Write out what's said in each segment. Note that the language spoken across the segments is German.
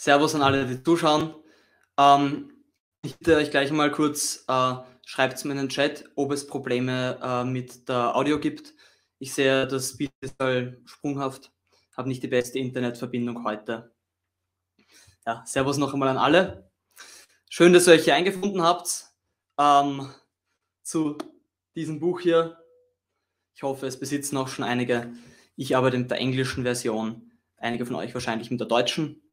Servus an alle, die zuschauen. Ähm, ich bitte euch gleich mal kurz, äh, schreibt es mir in den Chat, ob es Probleme äh, mit der Audio gibt. Ich sehe, das Bild ist halt sprunghaft, habe nicht die beste Internetverbindung heute. Ja, Servus noch einmal an alle. Schön, dass ihr euch hier eingefunden habt ähm, zu diesem Buch hier. Ich hoffe, es besitzen auch schon einige. Ich arbeite mit der englischen Version, einige von euch wahrscheinlich mit der deutschen.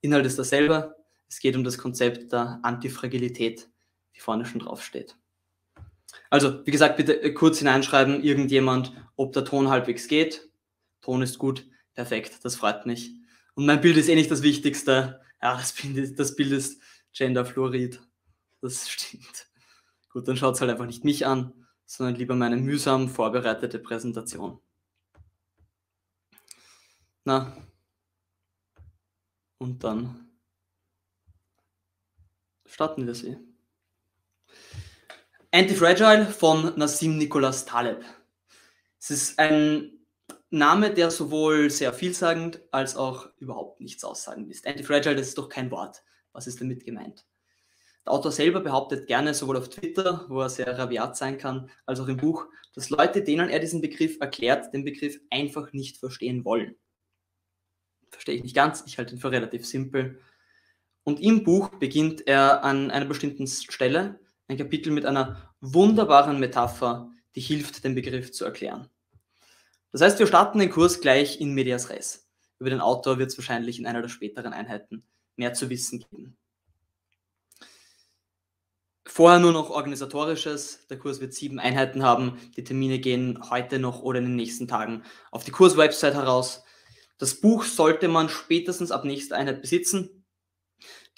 Inhalt ist dasselbe. Es geht um das Konzept der Antifragilität, die vorne schon draufsteht. Also, wie gesagt, bitte kurz hineinschreiben, irgendjemand, ob der Ton halbwegs geht. Ton ist gut, perfekt, das freut mich. Und mein Bild ist eh nicht das Wichtigste. Ja, das Bild, das Bild ist Genderfluorid. Das stimmt. Gut, dann schaut es halt einfach nicht mich an, sondern lieber meine mühsam vorbereitete Präsentation. Na, und dann starten wir sie. Antifragile von Nassim Nicholas Taleb. Es ist ein Name, der sowohl sehr vielsagend als auch überhaupt nichts aussagend ist. Antifragile, das ist doch kein Wort. Was ist damit gemeint? Der Autor selber behauptet gerne, sowohl auf Twitter, wo er sehr rabiat sein kann, als auch im Buch, dass Leute, denen er diesen Begriff erklärt, den Begriff einfach nicht verstehen wollen verstehe ich nicht ganz, ich halte ihn für relativ simpel. Und im Buch beginnt er an einer bestimmten Stelle ein Kapitel mit einer wunderbaren Metapher, die hilft, den Begriff zu erklären. Das heißt, wir starten den Kurs gleich in Medias Res. Über den Autor wird es wahrscheinlich in einer der späteren Einheiten mehr zu wissen geben. Vorher nur noch organisatorisches. Der Kurs wird sieben Einheiten haben. Die Termine gehen heute noch oder in den nächsten Tagen auf die Kurswebsite heraus. Das Buch sollte man spätestens ab nächster Einheit besitzen.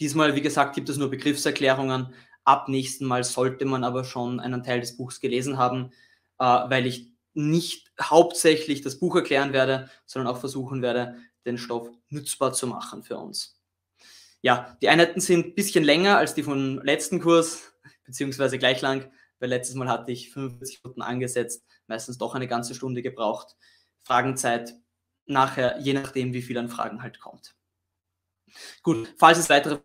Diesmal, wie gesagt, gibt es nur Begriffserklärungen. Ab nächsten Mal sollte man aber schon einen Teil des Buchs gelesen haben, äh, weil ich nicht hauptsächlich das Buch erklären werde, sondern auch versuchen werde, den Stoff nützbar zu machen für uns. Ja, die Einheiten sind ein bisschen länger als die vom letzten Kurs, beziehungsweise gleich lang, weil letztes Mal hatte ich 45 Minuten angesetzt, meistens doch eine ganze Stunde gebraucht. Fragenzeit nachher, je nachdem, wie viel an Fragen halt kommt. Gut, falls es weitere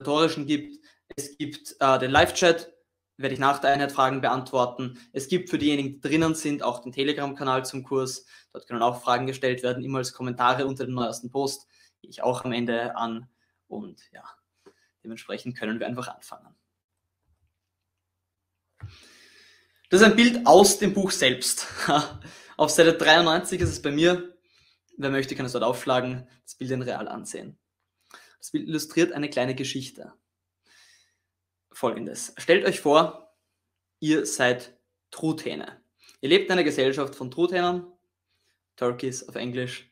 rhetorischen gibt, es gibt äh, den Live-Chat, werde ich nach der Einheit Fragen beantworten. Es gibt für diejenigen, die drinnen sind, auch den Telegram-Kanal zum Kurs. Dort können auch Fragen gestellt werden, immer als Kommentare unter dem neuesten Post. Gehe ich auch am Ende an. Und ja, dementsprechend können wir einfach anfangen. Das ist ein Bild aus dem Buch selbst. Auf Seite 93 ist es bei mir. Wer möchte, kann es dort aufschlagen, das Bild in real ansehen. Das Bild illustriert eine kleine Geschichte. Folgendes. Stellt euch vor, ihr seid Truthähne. Ihr lebt in einer Gesellschaft von Truthähnern, Turkeys auf Englisch,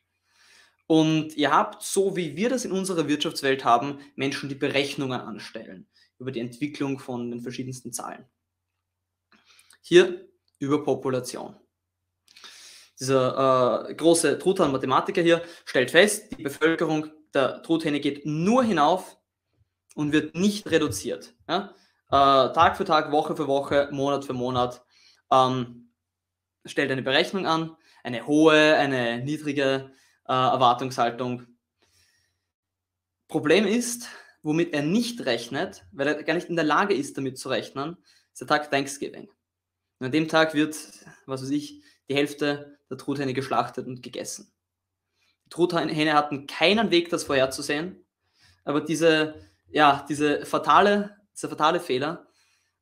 und ihr habt, so wie wir das in unserer Wirtschaftswelt haben, Menschen, die Berechnungen anstellen über die Entwicklung von den verschiedensten Zahlen. Hier über Population dieser äh, große Truthahn-Mathematiker hier, stellt fest, die Bevölkerung der Truthähne geht nur hinauf und wird nicht reduziert. Ja? Äh, Tag für Tag, Woche für Woche, Monat für Monat. Ähm, stellt eine Berechnung an, eine hohe, eine niedrige äh, Erwartungshaltung. Problem ist, womit er nicht rechnet, weil er gar nicht in der Lage ist, damit zu rechnen, ist der Tag Thanksgiving. Und an dem Tag wird, was weiß ich, die Hälfte der Truthähne geschlachtet und gegessen. Die Truthähne hatten keinen Weg, das vorherzusehen, aber diese, ja, diese fatale, dieser fatale Fehler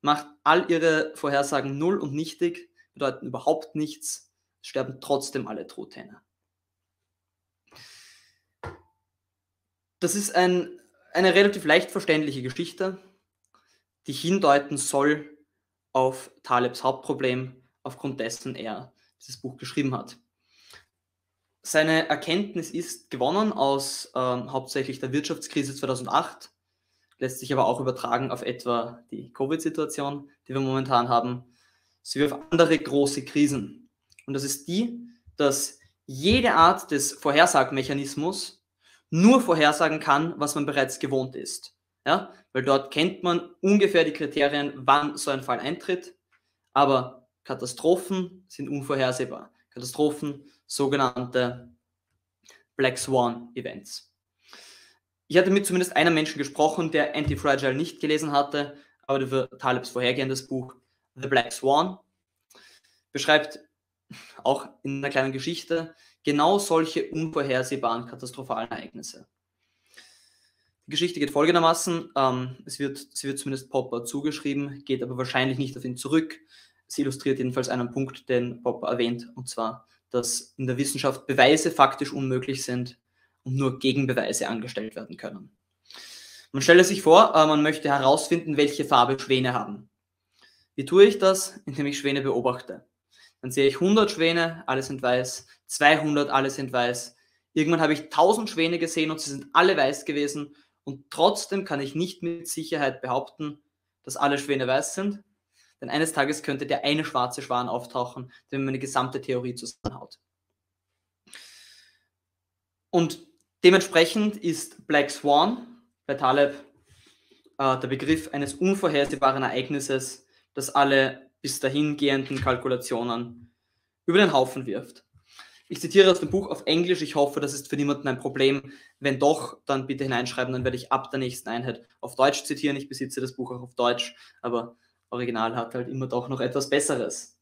macht all ihre Vorhersagen null und nichtig, bedeuten überhaupt nichts, sterben trotzdem alle Truthähne. Das ist ein, eine relativ leicht verständliche Geschichte, die hindeuten soll auf Talebs Hauptproblem, aufgrund dessen er dieses Buch geschrieben hat. Seine Erkenntnis ist gewonnen aus ähm, hauptsächlich der Wirtschaftskrise 2008, lässt sich aber auch übertragen auf etwa die Covid-Situation, die wir momentan haben, sowie auf andere große Krisen. Und das ist die, dass jede Art des Vorhersagmechanismus nur vorhersagen kann, was man bereits gewohnt ist. Ja? Weil dort kennt man ungefähr die Kriterien, wann so ein Fall eintritt. Aber Katastrophen sind unvorhersehbar. Katastrophen, sogenannte Black Swan Events. Ich hatte mit zumindest einem Menschen gesprochen, der Anti-Fragile nicht gelesen hatte, aber für Talebs vorhergehendes Buch The Black Swan beschreibt auch in einer kleinen Geschichte genau solche unvorhersehbaren katastrophalen Ereignisse. Die Geschichte geht folgendermaßen, ähm, es wird, sie wird zumindest Popper zugeschrieben, geht aber wahrscheinlich nicht auf ihn zurück. Sie illustriert jedenfalls einen Punkt, den Popper erwähnt, und zwar, dass in der Wissenschaft Beweise faktisch unmöglich sind und nur Gegenbeweise angestellt werden können. Man stelle sich vor, äh, man möchte herausfinden, welche Farbe Schwäne haben. Wie tue ich das? Indem ich Schwäne beobachte. Dann sehe ich 100 Schwäne, alle sind weiß, 200, alle sind weiß. Irgendwann habe ich 1000 Schwäne gesehen und sie sind alle weiß gewesen und trotzdem kann ich nicht mit Sicherheit behaupten, dass alle Schwäne weiß sind. Denn eines Tages könnte der eine schwarze Schwan auftauchen, der meine gesamte Theorie zusammenhaut. Und dementsprechend ist Black Swan bei Taleb äh, der Begriff eines unvorhersehbaren Ereignisses, das alle bis dahin gehenden Kalkulationen über den Haufen wirft. Ich zitiere aus dem Buch auf Englisch. Ich hoffe, das ist für niemanden ein Problem. Wenn doch, dann bitte hineinschreiben, dann werde ich ab der nächsten Einheit auf Deutsch zitieren. Ich besitze das Buch auch auf Deutsch, aber Original hat halt immer doch noch etwas Besseres.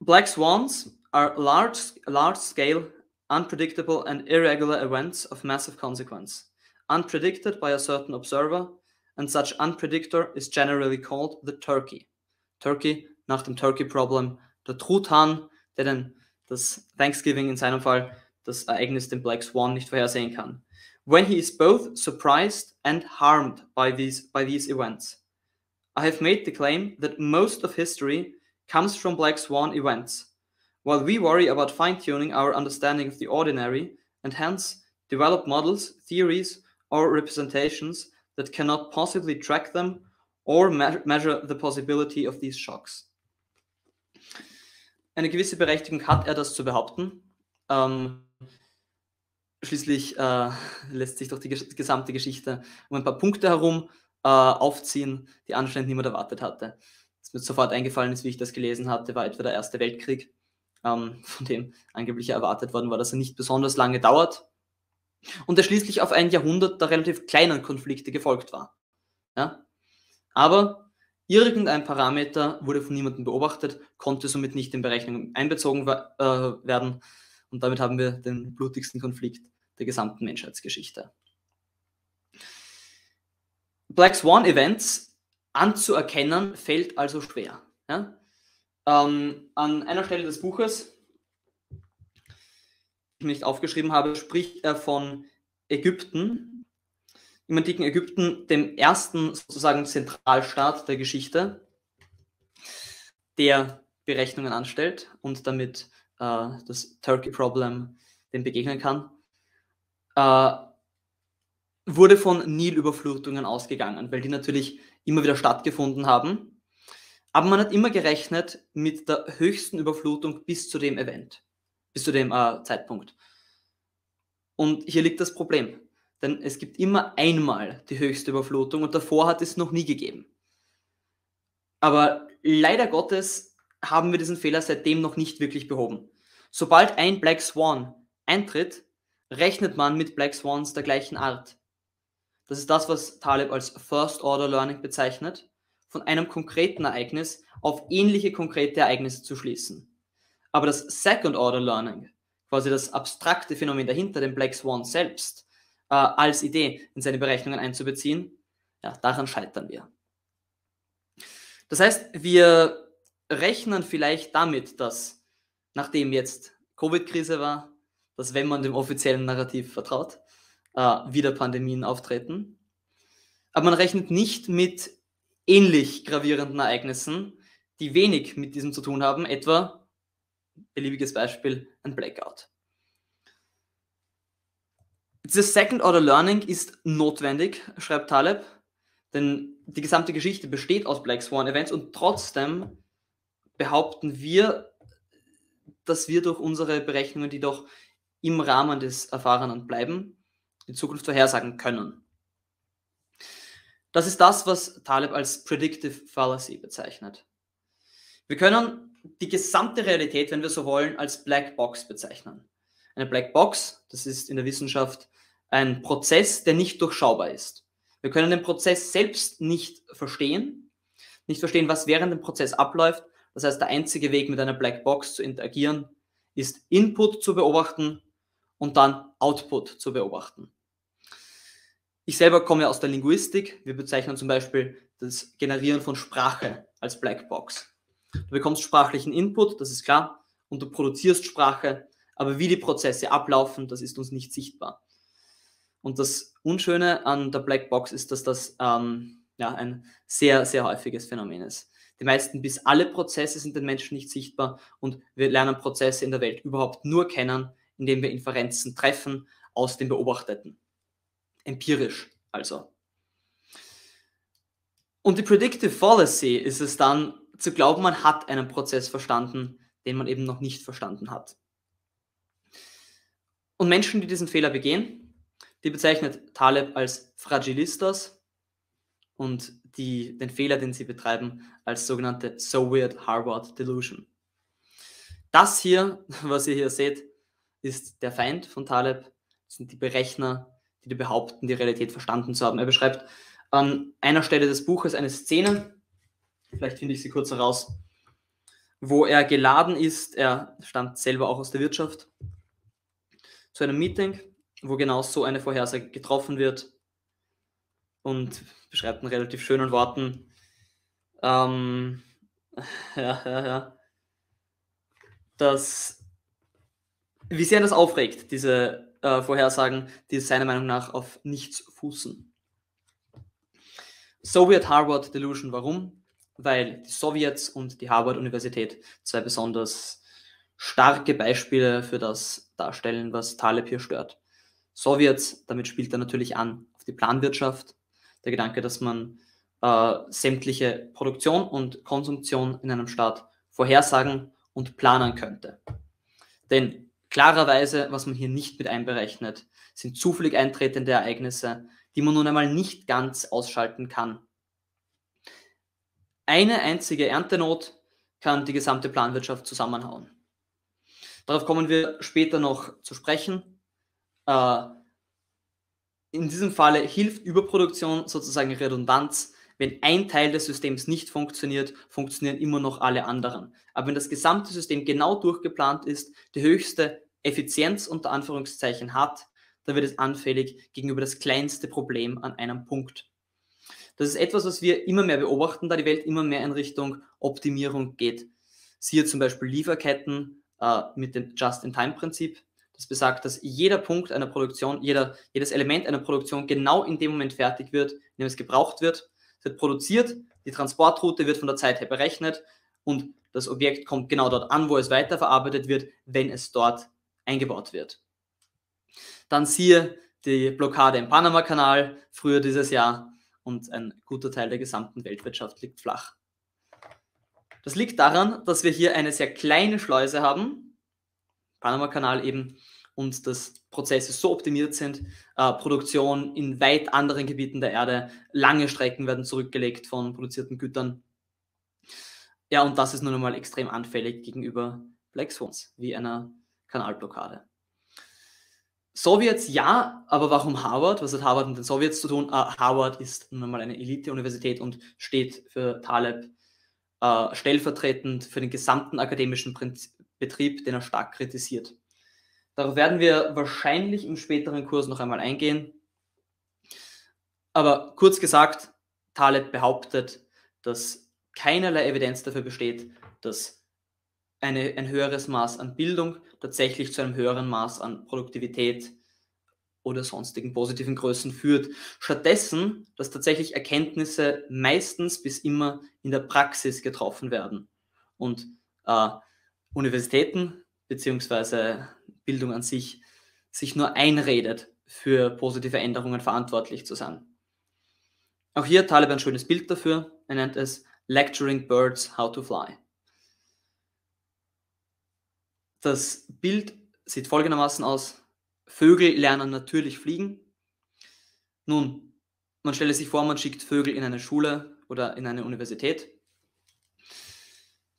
Black swans are large, large scale, unpredictable and irregular events of massive consequence, unpredicted by a certain observer, and such unpredictor is generally called the turkey. Turkey nach dem Turkey Problem, der Truthahn, der dann das Thanksgiving in seinem Fall das Ereignis den Black Swan nicht vorhersehen kann. When he is both surprised and harmed by these, by these events. I have made the claim that most of history comes from Black Swan events, while we worry about fine tuning our understanding of the ordinary and hence develop models, theories, or representations that cannot possibly track them or me measure the possibility of these shocks. eine gewisse Berechtigung hat er, das zu behaupten. Ähm, schließlich äh, lässt sich doch die gesamte Geschichte um ein paar Punkte herum äh, aufziehen, die anscheinend niemand erwartet hatte. Was mir sofort eingefallen ist, wie ich das gelesen hatte, war etwa der Erste Weltkrieg, ähm, von dem angeblich erwartet worden war, dass er nicht besonders lange dauert und der schließlich auf ein Jahrhundert der relativ kleinen Konflikte gefolgt war. Ja? Aber Irgendein Parameter wurde von niemandem beobachtet, konnte somit nicht in Berechnungen einbezogen äh, werden und damit haben wir den blutigsten Konflikt der gesamten Menschheitsgeschichte. Black Swan Events anzuerkennen fällt also schwer. Ja? Ähm, an einer Stelle des Buches, die ich nicht aufgeschrieben habe, spricht er von Ägypten im antiken Ägypten, dem ersten sozusagen Zentralstaat der Geschichte, der Berechnungen anstellt und damit äh, das Turkey Problem dem begegnen kann, äh, wurde von Nilüberflutungen ausgegangen, weil die natürlich immer wieder stattgefunden haben. Aber man hat immer gerechnet mit der höchsten Überflutung bis zu dem Event, bis zu dem äh, Zeitpunkt. Und hier liegt das Problem. Denn es gibt immer einmal die höchste Überflutung und davor hat es noch nie gegeben. Aber leider Gottes haben wir diesen Fehler seitdem noch nicht wirklich behoben. Sobald ein Black Swan eintritt, rechnet man mit Black Swans der gleichen Art. Das ist das, was Taleb als First Order Learning bezeichnet, von einem konkreten Ereignis auf ähnliche konkrete Ereignisse zu schließen. Aber das Second Order Learning, quasi das abstrakte Phänomen dahinter, den Black Swan selbst, äh, als Idee in seine Berechnungen einzubeziehen, ja, daran scheitern wir. Das heißt, wir rechnen vielleicht damit, dass nachdem jetzt Covid-Krise war, dass wenn man dem offiziellen Narrativ vertraut, äh, wieder Pandemien auftreten. Aber man rechnet nicht mit ähnlich gravierenden Ereignissen, die wenig mit diesem zu tun haben, etwa, beliebiges Beispiel, ein Blackout. Dieses Second Order Learning ist notwendig, schreibt Taleb, denn die gesamte Geschichte besteht aus Black Swan Events und trotzdem behaupten wir, dass wir durch unsere Berechnungen, die doch im Rahmen des Erfahrenen bleiben, die Zukunft vorhersagen können. Das ist das, was Taleb als Predictive Fallacy bezeichnet. Wir können die gesamte Realität, wenn wir so wollen, als Black Box bezeichnen. Eine Black Box, das ist in der Wissenschaft ein Prozess, der nicht durchschaubar ist. Wir können den Prozess selbst nicht verstehen, nicht verstehen, was während dem Prozess abläuft. Das heißt, der einzige Weg, mit einer Blackbox zu interagieren, ist Input zu beobachten und dann Output zu beobachten. Ich selber komme aus der Linguistik. Wir bezeichnen zum Beispiel das Generieren von Sprache als Blackbox. Du bekommst sprachlichen Input, das ist klar, und du produzierst Sprache, aber wie die Prozesse ablaufen, das ist uns nicht sichtbar. Und das Unschöne an der Blackbox ist, dass das ähm, ja, ein sehr, sehr häufiges Phänomen ist. Die meisten bis alle Prozesse sind den Menschen nicht sichtbar und wir lernen Prozesse in der Welt überhaupt nur kennen, indem wir Inferenzen treffen aus dem Beobachteten. Empirisch also. Und die Predictive Fallacy ist es dann zu glauben, man hat einen Prozess verstanden, den man eben noch nicht verstanden hat. Und Menschen, die diesen Fehler begehen, die bezeichnet Taleb als Fragilistas und die, den Fehler, den sie betreiben, als sogenannte So Weird Harvard Delusion. Das hier, was ihr hier seht, ist der Feind von Taleb, sind die Berechner, die, behaupten, die Realität verstanden zu haben. Er beschreibt an einer Stelle des Buches eine Szene, vielleicht finde ich sie kurz heraus, wo er geladen ist, er stammt selber auch aus der Wirtschaft, zu einem Meeting, wo genau so eine Vorhersage getroffen wird und beschreibt in relativ schönen Worten, ähm, ja, ja, ja, dass, wie sehr das aufregt, diese äh, Vorhersagen, die seiner Meinung nach auf nichts fußen. Soviet Harvard Delusion, warum? Weil die Sowjets und die Harvard-Universität zwei besonders starke Beispiele für das darstellen, was Taleb hier stört. Sowjets, damit spielt er natürlich an auf die Planwirtschaft, der Gedanke, dass man äh, sämtliche Produktion und Konsumption in einem Staat vorhersagen und planen könnte. Denn Klarerweise, was man hier nicht mit einberechnet, sind zufällig eintretende Ereignisse, die man nun einmal nicht ganz ausschalten kann. Eine einzige Erntenot kann die gesamte Planwirtschaft zusammenhauen. Darauf kommen wir später noch zu sprechen. Äh, in diesem Falle hilft Überproduktion sozusagen Redundanz. Wenn ein Teil des Systems nicht funktioniert, funktionieren immer noch alle anderen. Aber wenn das gesamte System genau durchgeplant ist, die höchste Effizienz unter Anführungszeichen hat, dann wird es anfällig gegenüber das kleinste Problem an einem Punkt. Das ist etwas, was wir immer mehr beobachten, da die Welt immer mehr in Richtung Optimierung geht. Siehe zum Beispiel Lieferketten äh, mit dem Just-in-Time-Prinzip. Das besagt, dass jeder Punkt einer Produktion, jeder, jedes Element einer Produktion genau in dem Moment fertig wird, in dem es gebraucht wird. Es wird produziert, die Transportroute wird von der Zeit her berechnet und das Objekt kommt genau dort an, wo es weiterverarbeitet wird, wenn es dort eingebaut wird. Dann siehe die Blockade im Panama-Kanal früher dieses Jahr und ein guter Teil der gesamten Weltwirtschaft liegt flach. Das liegt daran, dass wir hier eine sehr kleine Schleuse haben, Panama-Kanal eben, und dass Prozesse so optimiert sind, äh, Produktion in weit anderen Gebieten der Erde, lange Strecken werden zurückgelegt von produzierten Gütern. Ja, und das ist nun einmal extrem anfällig gegenüber Black Swans, wie einer Kanalblockade. Sowjets ja, aber warum Harvard? Was hat Harvard mit den Sowjets zu tun? Uh, Harvard ist nun einmal eine Elite-Universität und steht für Taleb uh, stellvertretend für den gesamten akademischen Prinzip, Betrieb, den er stark kritisiert. Darauf werden wir wahrscheinlich im späteren Kurs noch einmal eingehen. Aber kurz gesagt, Taleb behauptet, dass keinerlei Evidenz dafür besteht, dass eine, ein höheres Maß an Bildung tatsächlich zu einem höheren Maß an Produktivität oder sonstigen positiven Größen führt. Stattdessen, dass tatsächlich Erkenntnisse meistens bis immer in der Praxis getroffen werden und äh, Universitäten bzw. Bildung an sich sich nur einredet, für positive Änderungen verantwortlich zu sein. Auch hier Taleb ein schönes Bild dafür. Er nennt es Lecturing Birds How to Fly. Das Bild sieht folgendermaßen aus. Vögel lernen natürlich fliegen. Nun, man stelle sich vor, man schickt Vögel in eine Schule oder in eine Universität,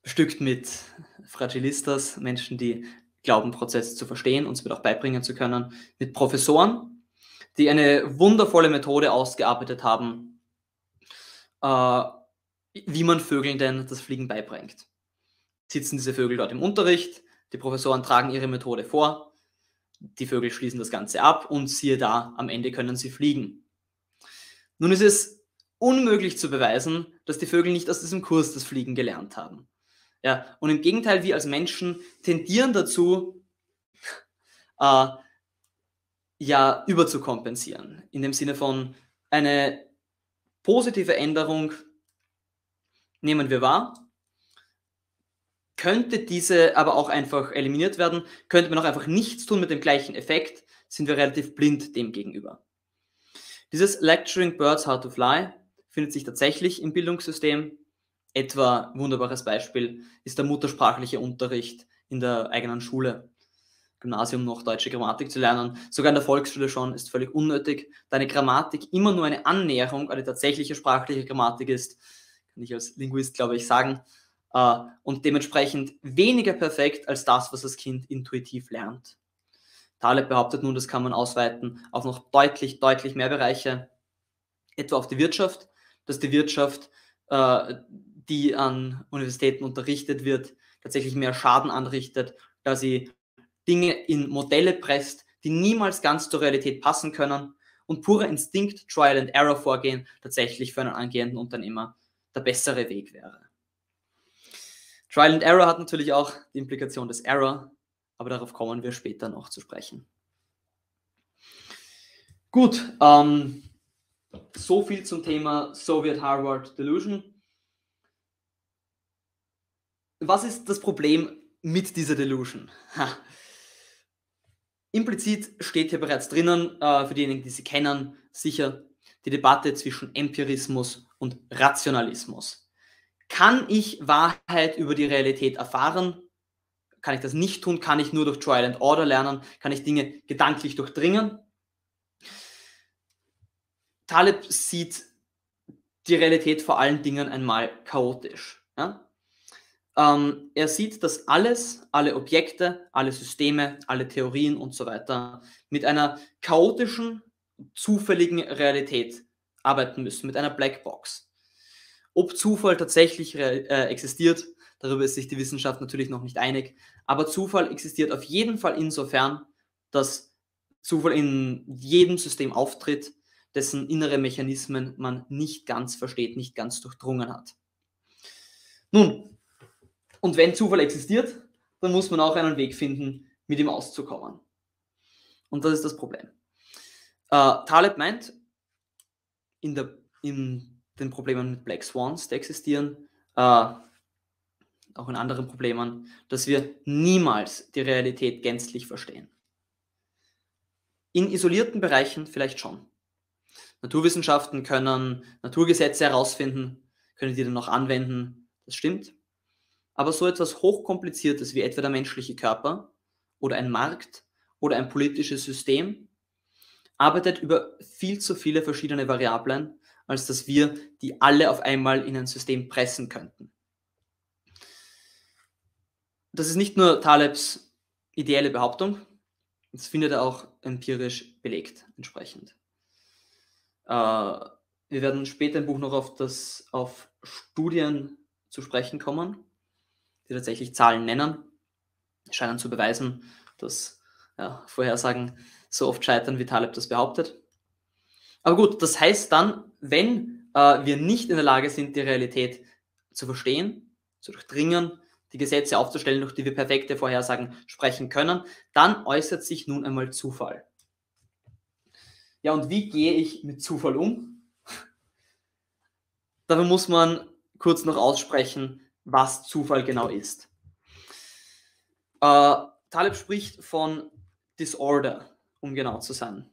bestückt mit Fragilistas, Menschen, die glauben, Prozesse zu verstehen, uns wird auch beibringen zu können, mit Professoren, die eine wundervolle Methode ausgearbeitet haben, äh, wie man Vögeln denn das Fliegen beibringt. Sitzen diese Vögel dort im Unterricht, die Professoren tragen ihre Methode vor, die Vögel schließen das Ganze ab und siehe da, am Ende können sie fliegen. Nun ist es unmöglich zu beweisen, dass die Vögel nicht aus diesem Kurs das Fliegen gelernt haben. Ja, und im Gegenteil, wir als Menschen tendieren dazu, äh, ja, überzukompensieren. In dem Sinne von eine positive Änderung nehmen wir wahr. Könnte diese aber auch einfach eliminiert werden, könnte man auch einfach nichts tun mit dem gleichen Effekt, sind wir relativ blind dem gegenüber. Dieses Lecturing Birds How to Fly findet sich tatsächlich im Bildungssystem. Etwa, wunderbares Beispiel, ist der muttersprachliche Unterricht in der eigenen Schule. Gymnasium noch deutsche Grammatik zu lernen, sogar in der Volksschule schon, ist völlig unnötig, da eine Grammatik immer nur eine Annäherung an die tatsächliche sprachliche Grammatik ist, kann ich als Linguist, glaube ich, sagen, äh, und dementsprechend weniger perfekt als das, was das Kind intuitiv lernt. Taleb behauptet nun, das kann man ausweiten auf noch deutlich, deutlich mehr Bereiche, etwa auf die Wirtschaft, dass die Wirtschaft, äh, die an Universitäten unterrichtet wird, tatsächlich mehr Schaden anrichtet, da sie Dinge in Modelle presst, die niemals ganz zur Realität passen können und purer Instinkt, Trial and Error Vorgehen tatsächlich für einen angehenden Unternehmer der bessere Weg wäre. Trial and Error hat natürlich auch die Implikation des Error, aber darauf kommen wir später noch zu sprechen. Gut, ähm, so viel zum Thema Soviet Harvard Delusion. Was ist das Problem mit dieser Delusion? Ha. Implizit steht hier bereits drinnen, äh, für diejenigen, die sie kennen, sicher die Debatte zwischen Empirismus und Rationalismus. Kann ich Wahrheit über die Realität erfahren? Kann ich das nicht tun? Kann ich nur durch Trial and Order lernen? Kann ich Dinge gedanklich durchdringen? Taleb sieht die Realität vor allen Dingen einmal chaotisch. Ja? Ähm, er sieht, dass alles, alle Objekte, alle Systeme, alle Theorien und so weiter mit einer chaotischen, zufälligen Realität arbeiten müssen, mit einer Blackbox. Ob Zufall tatsächlich äh, existiert, darüber ist sich die Wissenschaft natürlich noch nicht einig, aber Zufall existiert auf jeden Fall insofern, dass Zufall in jedem System auftritt, dessen innere Mechanismen man nicht ganz versteht, nicht ganz durchdrungen hat. Nun, und wenn Zufall existiert, dann muss man auch einen Weg finden, mit ihm auszukommen. Und das ist das Problem. Äh, Taleb meint, in, der, in den Problemen mit Black Swans, die existieren, äh, auch in anderen Problemen, dass wir niemals die Realität gänzlich verstehen. In isolierten Bereichen vielleicht schon. Naturwissenschaften können Naturgesetze herausfinden, können die dann noch anwenden, das stimmt. Aber so etwas Hochkompliziertes wie etwa der menschliche Körper oder ein Markt oder ein politisches System arbeitet über viel zu viele verschiedene Variablen, als dass wir die alle auf einmal in ein System pressen könnten. Das ist nicht nur Talebs ideelle Behauptung, das findet er auch empirisch belegt entsprechend. Äh, wir werden später im Buch noch auf, das, auf Studien zu sprechen kommen, die tatsächlich Zahlen nennen, scheinen zu beweisen, dass ja, Vorhersagen so oft scheitern, wie Taleb das behauptet. Aber gut, das heißt dann, wenn äh, wir nicht in der Lage sind, die Realität zu verstehen, zu durchdringen, die Gesetze aufzustellen, durch die wir perfekte Vorhersagen sprechen können, dann äußert sich nun einmal Zufall. Ja, und wie gehe ich mit Zufall um? Dafür muss man kurz noch aussprechen, was Zufall genau ist. Äh, Taleb spricht von Disorder um genau zu sein.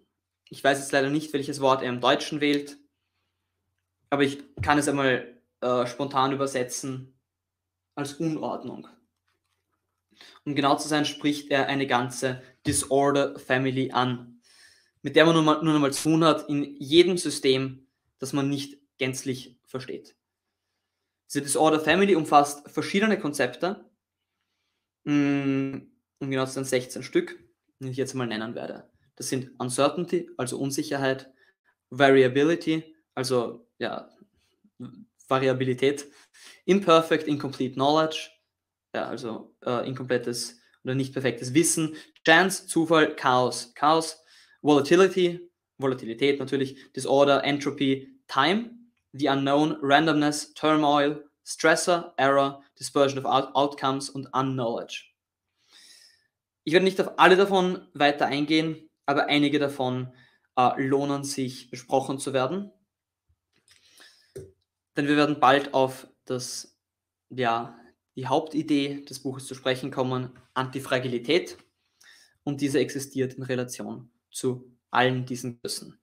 Ich weiß jetzt leider nicht, welches Wort er im Deutschen wählt, aber ich kann es einmal äh, spontan übersetzen als Unordnung. Um genau zu sein, spricht er eine ganze Disorder Family an, mit der man nun, mal, nun einmal zu tun hat in jedem System, das man nicht gänzlich versteht. Diese Disorder Family umfasst verschiedene Konzepte, mm, um genau zu sein 16 Stück, die ich jetzt mal nennen werde. Das sind Uncertainty, also Unsicherheit, Variability, also ja, Variabilität, Imperfect, Incomplete Knowledge, ja, also äh, inkomplettes oder nicht perfektes Wissen, Chance, Zufall, Chaos, Chaos, Volatility, Volatilität natürlich, Disorder, Entropy, Time, the unknown, Randomness, Turmoil, Stressor, Error, Dispersion of out Outcomes und Unknowledge. Ich werde nicht auf alle davon weiter eingehen, aber einige davon äh, lohnen sich besprochen zu werden. Denn wir werden bald auf das, ja, die Hauptidee des Buches zu sprechen kommen, Antifragilität. Und diese existiert in Relation zu allen diesen Größen.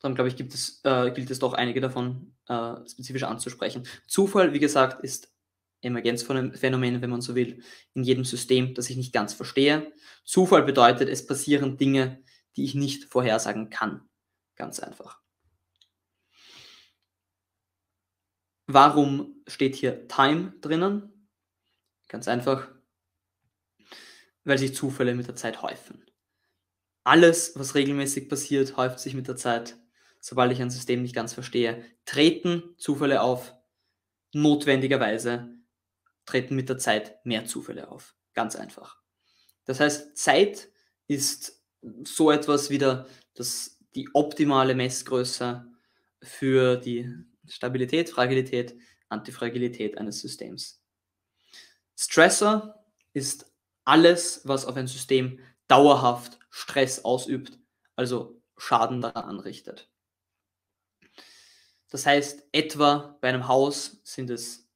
Darum glaube ich, gibt es, äh, gilt es doch einige davon äh, spezifisch anzusprechen. Zufall, wie gesagt, ist Emergenzphänomen, wenn man so will, in jedem System, das ich nicht ganz verstehe. Zufall bedeutet, es passieren Dinge, die ich nicht vorhersagen kann. Ganz einfach. Warum steht hier Time drinnen? Ganz einfach, weil sich Zufälle mit der Zeit häufen. Alles, was regelmäßig passiert, häuft sich mit der Zeit. Sobald ich ein System nicht ganz verstehe, treten Zufälle auf. Notwendigerweise treten mit der Zeit mehr Zufälle auf. Ganz einfach. Das heißt, Zeit ist so etwas wie der, die optimale Messgröße für die Stabilität, Fragilität, Antifragilität eines Systems. Stressor ist alles, was auf ein System dauerhaft Stress ausübt, also Schaden daran anrichtet. Das heißt, etwa bei einem Haus sind es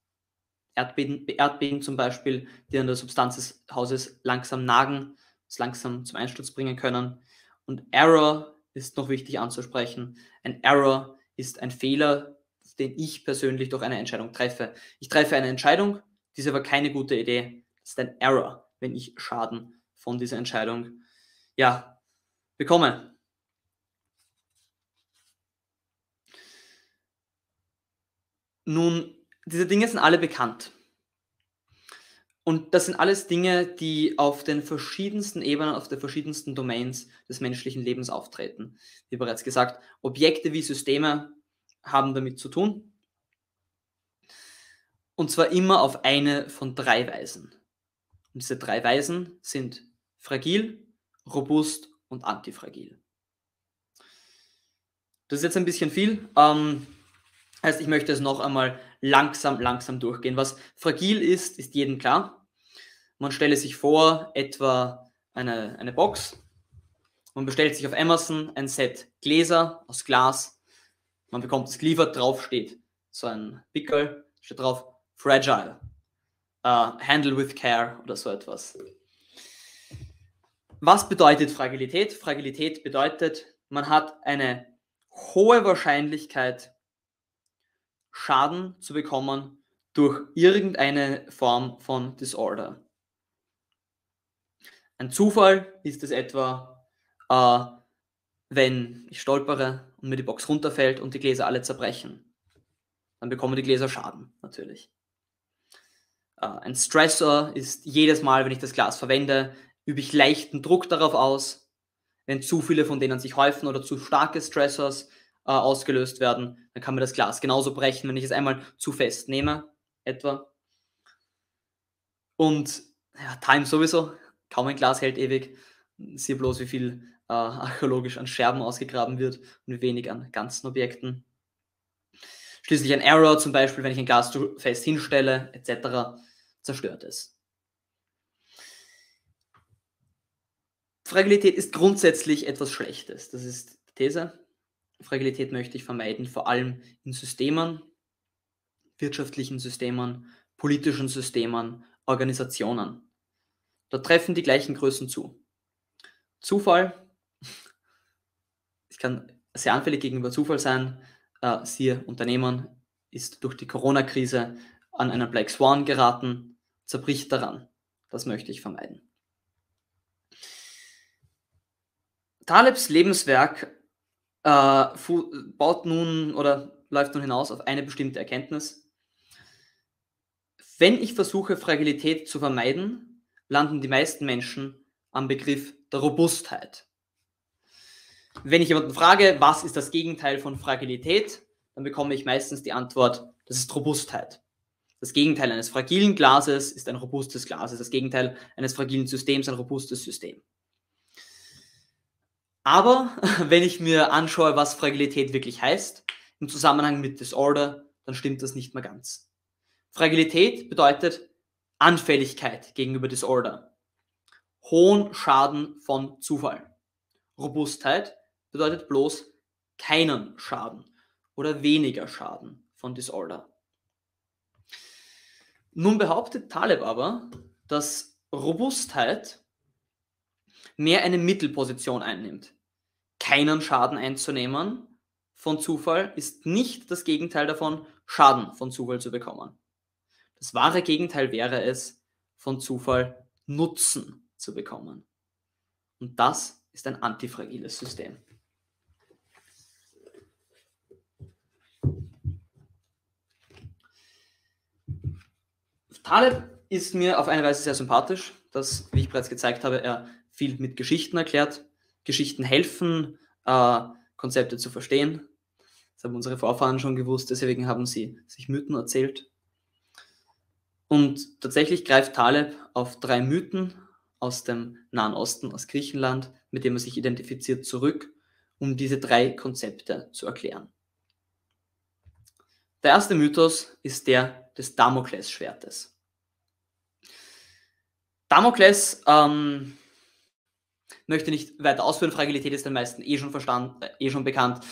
Erdbeben, Erdbeben zum Beispiel, die an der Substanz des Hauses langsam nagen, es langsam zum Einsturz bringen können. Und Error ist noch wichtig anzusprechen. Ein Error ist ein Fehler, den ich persönlich durch eine Entscheidung treffe. Ich treffe eine Entscheidung, die ist aber keine gute Idee. Das ist ein Error, wenn ich Schaden von dieser Entscheidung ja, bekomme. Nun, diese Dinge sind alle bekannt. Und das sind alles Dinge, die auf den verschiedensten Ebenen, auf den verschiedensten Domains des menschlichen Lebens auftreten. Wie bereits gesagt, Objekte wie Systeme haben damit zu tun. Und zwar immer auf eine von drei Weisen. Und diese drei Weisen sind fragil, robust und antifragil. Das ist jetzt ein bisschen viel. Ähm, heißt, ich möchte es noch einmal langsam, langsam durchgehen. Was fragil ist, ist jedem klar. Man stelle sich vor, etwa eine, eine Box. Man bestellt sich auf Amazon ein Set Gläser aus Glas man bekommt es geliefert, drauf steht so ein Pickel, steht drauf Fragile, uh, Handle with Care oder so etwas. Was bedeutet Fragilität? Fragilität bedeutet, man hat eine hohe Wahrscheinlichkeit, Schaden zu bekommen durch irgendeine Form von Disorder. Ein Zufall ist es etwa, äh, wenn ich stolpere und mir die Box runterfällt und die Gläser alle zerbrechen. Dann bekommen die Gläser Schaden, natürlich. Äh, ein Stressor ist jedes Mal, wenn ich das Glas verwende, übe ich leichten Druck darauf aus. Wenn zu viele von denen sich häufen oder zu starke Stressors äh, ausgelöst werden, dann kann mir das Glas genauso brechen, wenn ich es einmal zu fest nehme, etwa. Und ja, Time sowieso, kaum ein Glas hält ewig. Sieh bloß, wie viel äh, archäologisch an Scherben ausgegraben wird und wenig an ganzen Objekten. Schließlich ein Error, zum Beispiel, wenn ich ein Glas zu fest hinstelle, etc., zerstört es. Fragilität ist grundsätzlich etwas Schlechtes. Das ist die These. Fragilität möchte ich vermeiden, vor allem in Systemen, wirtschaftlichen Systemen, politischen Systemen, Organisationen. Da treffen die gleichen Größen zu. Zufall ich kann sehr anfällig gegenüber Zufall sein. Äh, siehe Unternehmen ist durch die Corona-Krise an einen Black Swan geraten, zerbricht daran. Das möchte ich vermeiden. Talebs Lebenswerk äh, baut nun oder läuft nun hinaus auf eine bestimmte Erkenntnis. Wenn ich versuche, Fragilität zu vermeiden, landen die meisten Menschen am Begriff der Robustheit. Wenn ich jemanden frage, was ist das Gegenteil von Fragilität, dann bekomme ich meistens die Antwort, das ist Robustheit. Das Gegenteil eines fragilen Glases ist ein robustes Glas. Das Gegenteil eines fragilen Systems ein robustes System. Aber wenn ich mir anschaue, was Fragilität wirklich heißt, im Zusammenhang mit Disorder, dann stimmt das nicht mehr ganz. Fragilität bedeutet Anfälligkeit gegenüber Disorder. Hohen Schaden von Zufall. Robustheit bedeutet bloß keinen Schaden oder weniger Schaden von Disorder. Nun behauptet Taleb aber, dass Robustheit mehr eine Mittelposition einnimmt. Keinen Schaden einzunehmen von Zufall ist nicht das Gegenteil davon, Schaden von Zufall zu bekommen. Das wahre Gegenteil wäre es, von Zufall Nutzen zu bekommen. Und das ist ein antifragiles System. Taleb ist mir auf eine Weise sehr sympathisch, dass, wie ich bereits gezeigt habe, er viel mit Geschichten erklärt. Geschichten helfen, äh, Konzepte zu verstehen. Das haben unsere Vorfahren schon gewusst, deswegen haben sie sich Mythen erzählt. Und tatsächlich greift Taleb auf drei Mythen aus dem Nahen Osten, aus Griechenland, mit dem er sich identifiziert, zurück, um diese drei Konzepte zu erklären. Der erste Mythos ist der des Damoklesschwertes. Damokles ähm, möchte nicht weiter ausführen, Fragilität ist den meisten eh schon verstanden, eh schon bekannt.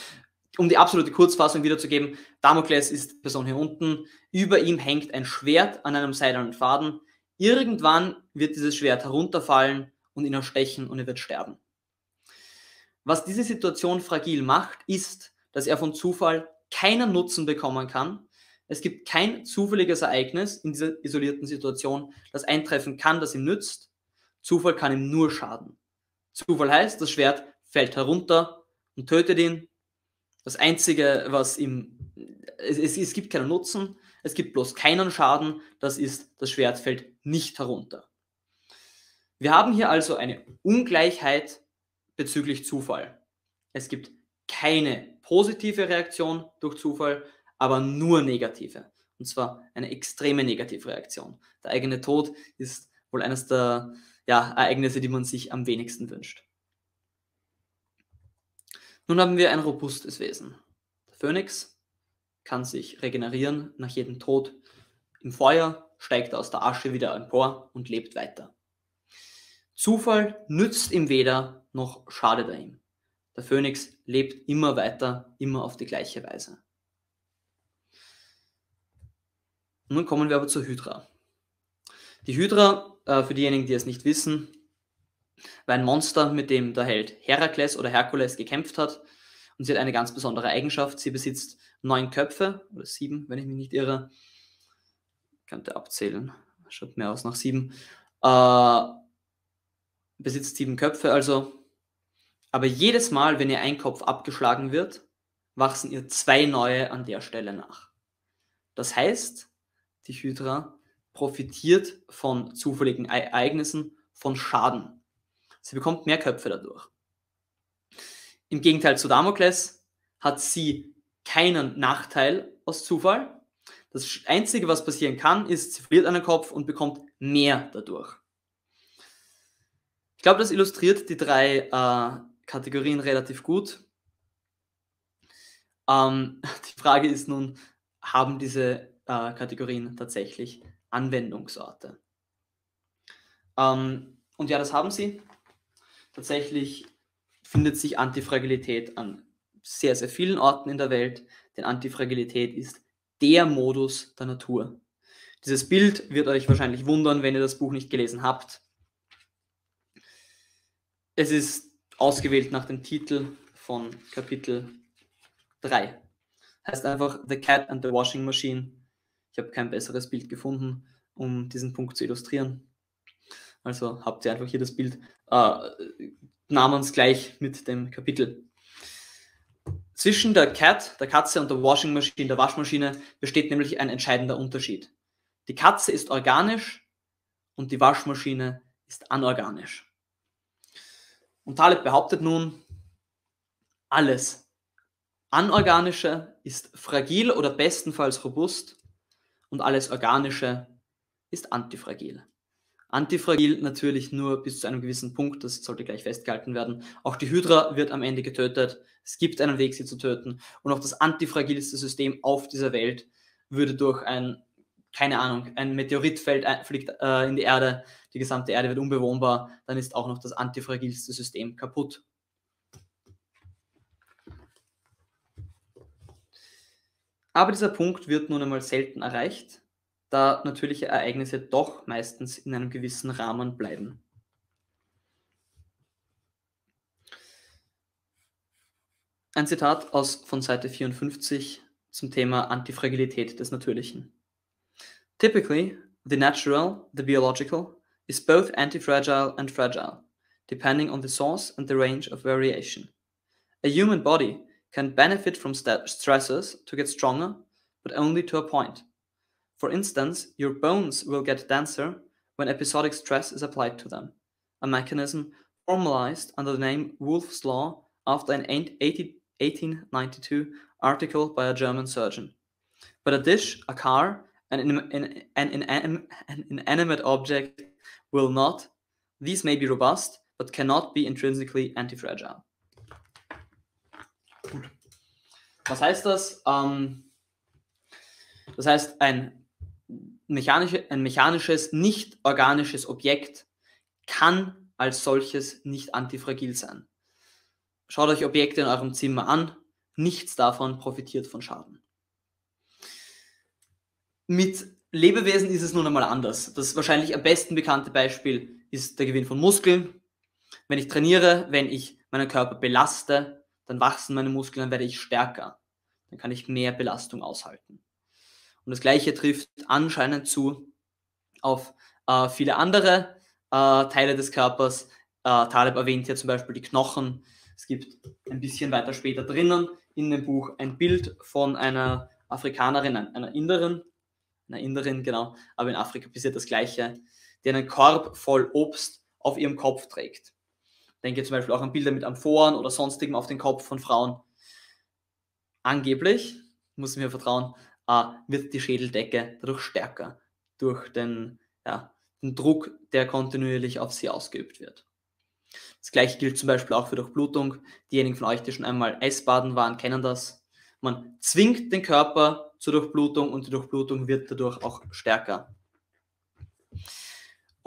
Um die absolute Kurzfassung wiederzugeben, Damokles ist die Person hier unten, über ihm hängt ein Schwert an einem seidenen Faden. Irgendwann wird dieses Schwert herunterfallen und ihn erstechen und er wird sterben. Was diese Situation fragil macht, ist, dass er von Zufall keinen Nutzen bekommen kann. Es gibt kein zufälliges Ereignis in dieser isolierten Situation, das eintreffen kann, das ihm nützt. Zufall kann ihm nur schaden. Zufall heißt, das Schwert fällt herunter und tötet ihn. Das Einzige, was ihm, es, es, es gibt keinen Nutzen, es gibt bloß keinen Schaden, das ist, das Schwert fällt nicht herunter. Wir haben hier also eine Ungleichheit bezüglich Zufall. Es gibt keine positive Reaktion durch Zufall, aber nur negative. Und zwar eine extreme negative Reaktion. Der eigene Tod ist wohl eines der ja, Ereignisse, die man sich am wenigsten wünscht. Nun haben wir ein robustes Wesen. Der Phönix kann sich regenerieren nach jedem Tod. Im Feuer steigt aus der Asche wieder empor und lebt weiter. Zufall nützt ihm weder noch schadet er ihm. Der Phönix lebt immer weiter, immer auf die gleiche Weise. Nun kommen wir aber zur Hydra. Die Hydra, äh, für diejenigen, die es nicht wissen, war ein Monster, mit dem der Held Herakles oder Herkules gekämpft hat. Und sie hat eine ganz besondere Eigenschaft. Sie besitzt neun Köpfe, oder sieben, wenn ich mich nicht irre. Ich könnte abzählen. Schaut mehr aus nach sieben. Äh, besitzt sieben Köpfe also. Aber jedes Mal, wenn ihr ein Kopf abgeschlagen wird, wachsen ihr zwei neue an der Stelle nach. Das heißt, die Hydra profitiert von zufälligen Ereignissen, von Schaden. Sie bekommt mehr Köpfe dadurch. Im Gegenteil zu Damokles hat sie keinen Nachteil aus Zufall. Das Einzige, was passieren kann, ist, sie verliert einen Kopf und bekommt mehr dadurch. Ich glaube, das illustriert die drei äh, Kategorien relativ gut. Ähm, die Frage ist nun, haben diese äh, Kategorien tatsächlich Anwendungsorte. Ähm, und ja, das haben sie. Tatsächlich findet sich Antifragilität an sehr, sehr vielen Orten in der Welt, denn Antifragilität ist der Modus der Natur. Dieses Bild wird euch wahrscheinlich wundern, wenn ihr das Buch nicht gelesen habt. Es ist ausgewählt nach dem Titel von Kapitel 3. Heißt einfach The Cat and the Washing Machine ich habe kein besseres Bild gefunden, um diesen Punkt zu illustrieren. Also habt ihr einfach hier das Bild äh, namensgleich mit dem Kapitel. Zwischen der Cat, der Katze und der Washing Machine, der Waschmaschine, besteht nämlich ein entscheidender Unterschied. Die Katze ist organisch und die Waschmaschine ist anorganisch. Und Taleb behauptet nun, alles Anorganische ist fragil oder bestenfalls robust und alles Organische ist antifragil. Antifragil natürlich nur bis zu einem gewissen Punkt, das sollte gleich festgehalten werden. Auch die Hydra wird am Ende getötet. Es gibt einen Weg, sie zu töten. Und auch das antifragilste System auf dieser Welt würde durch ein, keine Ahnung, ein Meteorit fällt, fliegt äh, in die Erde, die gesamte Erde wird unbewohnbar, dann ist auch noch das antifragilste System kaputt. Aber dieser Punkt wird nun einmal selten erreicht, da natürliche Ereignisse doch meistens in einem gewissen Rahmen bleiben. Ein Zitat aus von Seite 54 zum Thema Antifragilität des Natürlichen. Typically, the natural, the biological, is both antifragile and fragile, depending on the source and the range of variation. A human body can benefit from st stressors to get stronger, but only to a point. For instance, your bones will get denser when episodic stress is applied to them, a mechanism formalized under the name Wolff's Law after an 1892 article by a German surgeon. But a dish, a car, an, an, an, an inanimate object will not. These may be robust, but cannot be intrinsically antifragile. Was heißt das? Ähm, das heißt, ein, mechanische, ein mechanisches, nicht organisches Objekt kann als solches nicht antifragil sein. Schaut euch Objekte in eurem Zimmer an, nichts davon profitiert von Schaden. Mit Lebewesen ist es nun einmal anders. Das wahrscheinlich am besten bekannte Beispiel ist der Gewinn von Muskeln. Wenn ich trainiere, wenn ich meinen Körper belaste, dann wachsen meine Muskeln, dann werde ich stärker. Dann kann ich mehr Belastung aushalten. Und das Gleiche trifft anscheinend zu auf äh, viele andere äh, Teile des Körpers. Äh, Taleb erwähnt hier zum Beispiel die Knochen. Es gibt ein bisschen weiter später drinnen in dem Buch ein Bild von einer Afrikanerin, einer Inderin, einer Inderin, genau, aber in Afrika passiert das Gleiche, die einen Korb voll Obst auf ihrem Kopf trägt. Denke zum Beispiel auch an Bilder mit Amphoren oder sonstigem auf den Kopf von Frauen. Angeblich, muss ich mir vertrauen, äh, wird die Schädeldecke dadurch stärker, durch den, ja, den Druck, der kontinuierlich auf sie ausgeübt wird. Das gleiche gilt zum Beispiel auch für Durchblutung. Diejenigen von euch, die schon einmal Eisbaden waren, kennen das. Man zwingt den Körper zur Durchblutung und die Durchblutung wird dadurch auch stärker.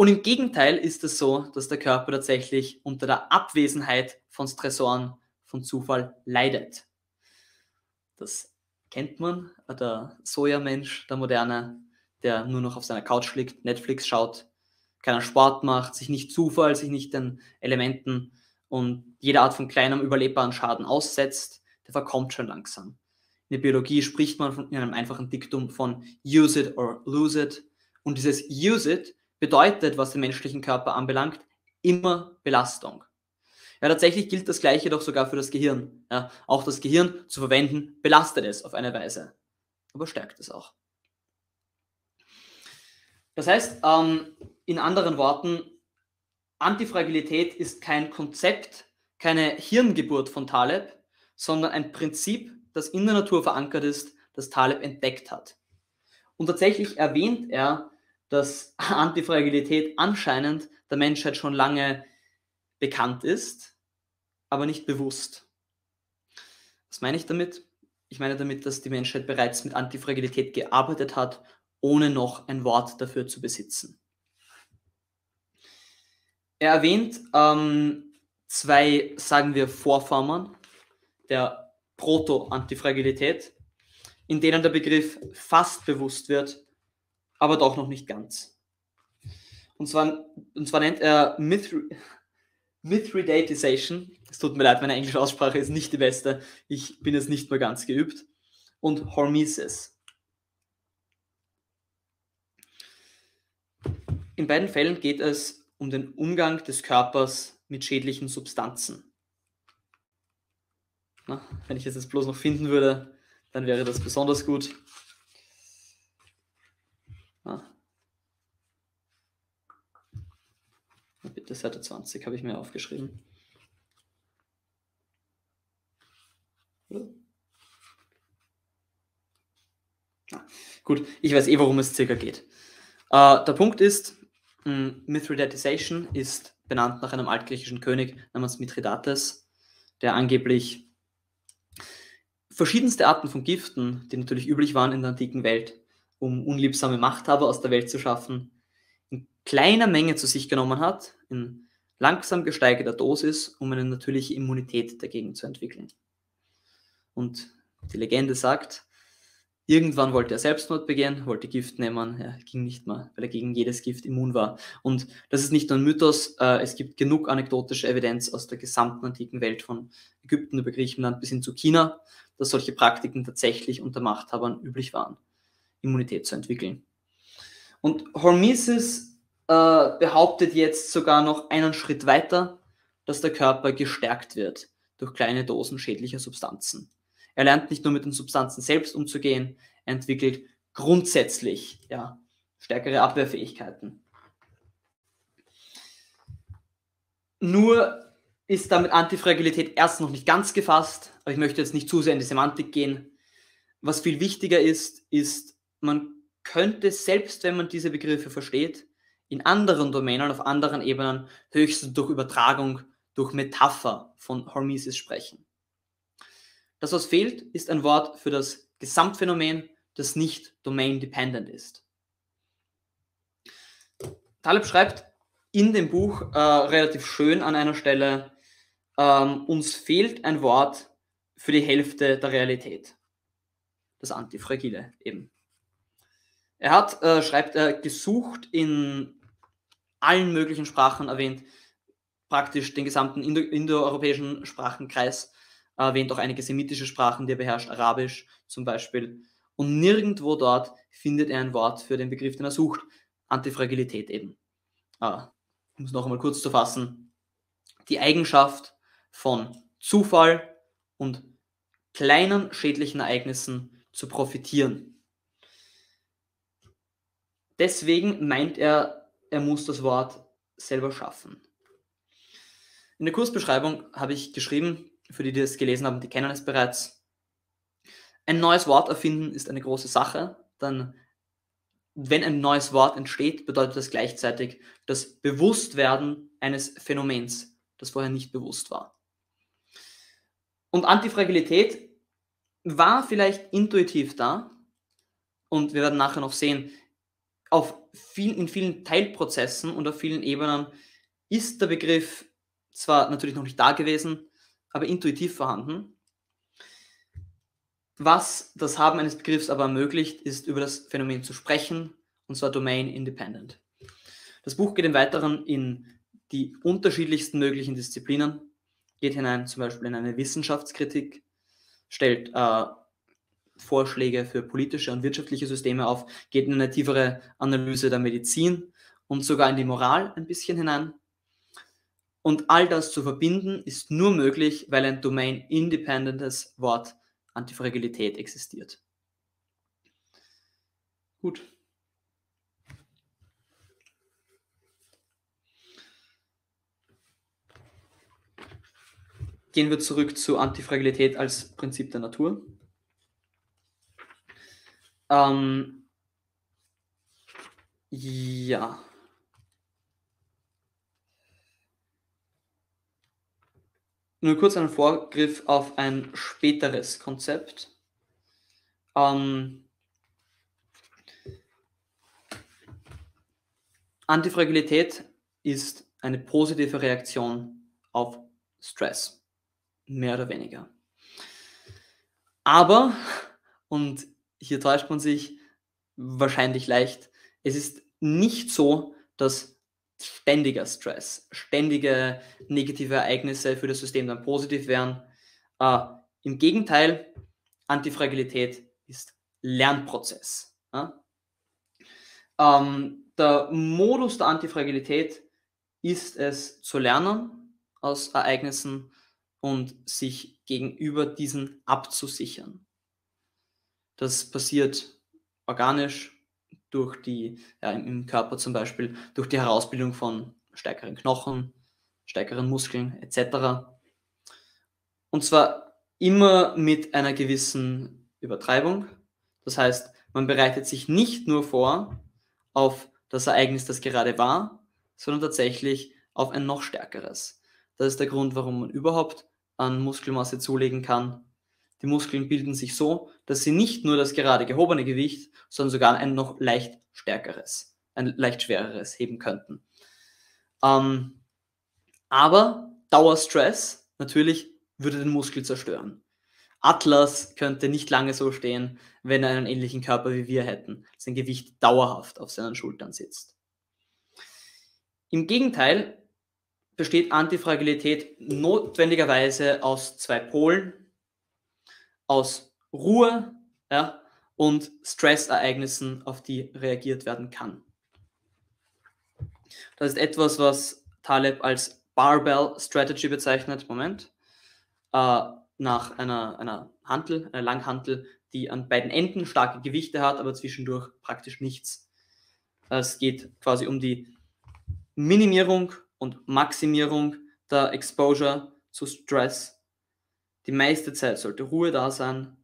Und im Gegenteil ist es so, dass der Körper tatsächlich unter der Abwesenheit von Stressoren von Zufall leidet. Das kennt man, der Sojamensch, der Moderne, der nur noch auf seiner Couch liegt, Netflix schaut, keiner Sport macht, sich nicht Zufall, sich nicht den Elementen und jede Art von kleinem überlebbaren Schaden aussetzt, der verkommt schon langsam. In der Biologie spricht man von, in einem einfachen Diktum von use it or lose it. Und dieses use it bedeutet, was den menschlichen Körper anbelangt, immer Belastung. Ja, tatsächlich gilt das Gleiche doch sogar für das Gehirn. Ja, auch das Gehirn zu verwenden, belastet es auf eine Weise, aber stärkt es auch. Das heißt, ähm, in anderen Worten, Antifragilität ist kein Konzept, keine Hirngeburt von Taleb, sondern ein Prinzip, das in der Natur verankert ist, das Taleb entdeckt hat. Und tatsächlich erwähnt er, dass Antifragilität anscheinend der Menschheit schon lange bekannt ist, aber nicht bewusst. Was meine ich damit? Ich meine damit, dass die Menschheit bereits mit Antifragilität gearbeitet hat, ohne noch ein Wort dafür zu besitzen. Er erwähnt ähm, zwei, sagen wir, Vorformen der Proto-Antifragilität, in denen der Begriff fast bewusst wird, aber doch noch nicht ganz. Und zwar, und zwar nennt er Mithri Mithridatization. Es tut mir leid, meine englische Aussprache ist nicht die beste. Ich bin es nicht mehr ganz geübt. Und Hormesis. In beiden Fällen geht es um den Umgang des Körpers mit schädlichen Substanzen. Na, wenn ich es jetzt bloß noch finden würde, dann wäre das besonders gut. Bitte Seite 20 habe ich mir aufgeschrieben. Oder? Ah, gut, ich weiß eh, worum es circa geht. Äh, der Punkt ist, hm, Mithridatization ist benannt nach einem altgriechischen König namens Mithridates, der angeblich verschiedenste Arten von Giften, die natürlich üblich waren in der antiken Welt, um unliebsame Machthaber aus der Welt zu schaffen, in kleiner Menge zu sich genommen hat, in langsam gesteigerter Dosis, um eine natürliche Immunität dagegen zu entwickeln. Und die Legende sagt, irgendwann wollte er Selbstmord begehen, wollte Gift nehmen, ja, ging nicht mehr, weil er gegen jedes Gift immun war. Und das ist nicht nur ein Mythos, äh, es gibt genug anekdotische Evidenz aus der gesamten antiken Welt, von Ägypten über Griechenland bis hin zu China, dass solche Praktiken tatsächlich unter Machthabern üblich waren, Immunität zu entwickeln. Und Hormesis äh, behauptet jetzt sogar noch einen Schritt weiter, dass der Körper gestärkt wird durch kleine Dosen schädlicher Substanzen. Er lernt nicht nur mit den Substanzen selbst umzugehen, er entwickelt grundsätzlich ja, stärkere Abwehrfähigkeiten. Nur ist damit Antifragilität erst noch nicht ganz gefasst, aber ich möchte jetzt nicht zu sehr in die Semantik gehen. Was viel wichtiger ist, ist, man könnte selbst, wenn man diese Begriffe versteht, in anderen Domänen, auf anderen Ebenen höchstens durch Übertragung, durch Metapher von Hormesis sprechen. Das, was fehlt, ist ein Wort für das Gesamtphänomen, das nicht domain-dependent ist. Taleb schreibt in dem Buch äh, relativ schön an einer Stelle, ähm, uns fehlt ein Wort für die Hälfte der Realität. Das Antifragile eben. Er hat, äh, schreibt er, gesucht in allen möglichen Sprachen erwähnt, praktisch den gesamten Indo indoeuropäischen Sprachenkreis, erwähnt auch einige semitische Sprachen, die er beherrscht, Arabisch zum Beispiel. Und nirgendwo dort findet er ein Wort für den Begriff, den er sucht, Antifragilität eben. Ah, um es noch einmal kurz zu fassen, die Eigenschaft von Zufall und kleinen schädlichen Ereignissen zu profitieren. Deswegen meint er er muss das Wort selber schaffen. In der Kursbeschreibung habe ich geschrieben, für die, die es gelesen haben, die kennen es bereits. Ein neues Wort erfinden ist eine große Sache, denn wenn ein neues Wort entsteht, bedeutet das gleichzeitig das Bewusstwerden eines Phänomens, das vorher nicht bewusst war. Und Antifragilität war vielleicht intuitiv da, und wir werden nachher noch sehen, auf viel, in vielen Teilprozessen und auf vielen Ebenen ist der Begriff zwar natürlich noch nicht da gewesen, aber intuitiv vorhanden. Was das Haben eines Begriffs aber ermöglicht, ist über das Phänomen zu sprechen, und zwar domain independent. Das Buch geht im Weiteren in die unterschiedlichsten möglichen Disziplinen, geht hinein zum Beispiel in eine Wissenschaftskritik, stellt äh, Vorschläge für politische und wirtschaftliche Systeme auf, geht in eine tiefere Analyse der Medizin und sogar in die Moral ein bisschen hinein. Und all das zu verbinden ist nur möglich, weil ein domain-independentes Wort Antifragilität existiert. Gut. Gehen wir zurück zu Antifragilität als Prinzip der Natur. Ähm, ja. Nur kurz ein Vorgriff auf ein späteres Konzept. Ähm, Antifragilität ist eine positive Reaktion auf Stress, mehr oder weniger. Aber, und hier täuscht man sich wahrscheinlich leicht. Es ist nicht so, dass ständiger Stress, ständige negative Ereignisse für das System dann positiv wären. Äh, Im Gegenteil, Antifragilität ist Lernprozess. Ja? Ähm, der Modus der Antifragilität ist es zu lernen aus Ereignissen und sich gegenüber diesen abzusichern. Das passiert organisch durch die, ja, im Körper zum Beispiel, durch die Herausbildung von stärkeren Knochen, stärkeren Muskeln etc. Und zwar immer mit einer gewissen Übertreibung. Das heißt, man bereitet sich nicht nur vor auf das Ereignis, das gerade war, sondern tatsächlich auf ein noch stärkeres. Das ist der Grund, warum man überhaupt an Muskelmasse zulegen kann. Die Muskeln bilden sich so, dass sie nicht nur das gerade gehobene Gewicht, sondern sogar ein noch leicht stärkeres, ein leicht schwereres heben könnten. Ähm, aber Dauerstress natürlich würde den Muskel zerstören. Atlas könnte nicht lange so stehen, wenn er einen ähnlichen Körper wie wir hätten. Sein Gewicht dauerhaft auf seinen Schultern sitzt. Im Gegenteil besteht Antifragilität notwendigerweise aus zwei Polen, aus Ruhe ja, und Stressereignissen, auf die reagiert werden kann. Das ist etwas, was Taleb als Barbell Strategy bezeichnet. Moment. Äh, nach einer, einer Hantel, einer Langhantel, die an beiden Enden starke Gewichte hat, aber zwischendurch praktisch nichts. Es geht quasi um die Minimierung und Maximierung der Exposure zu Stress. Die meiste Zeit sollte Ruhe da sein,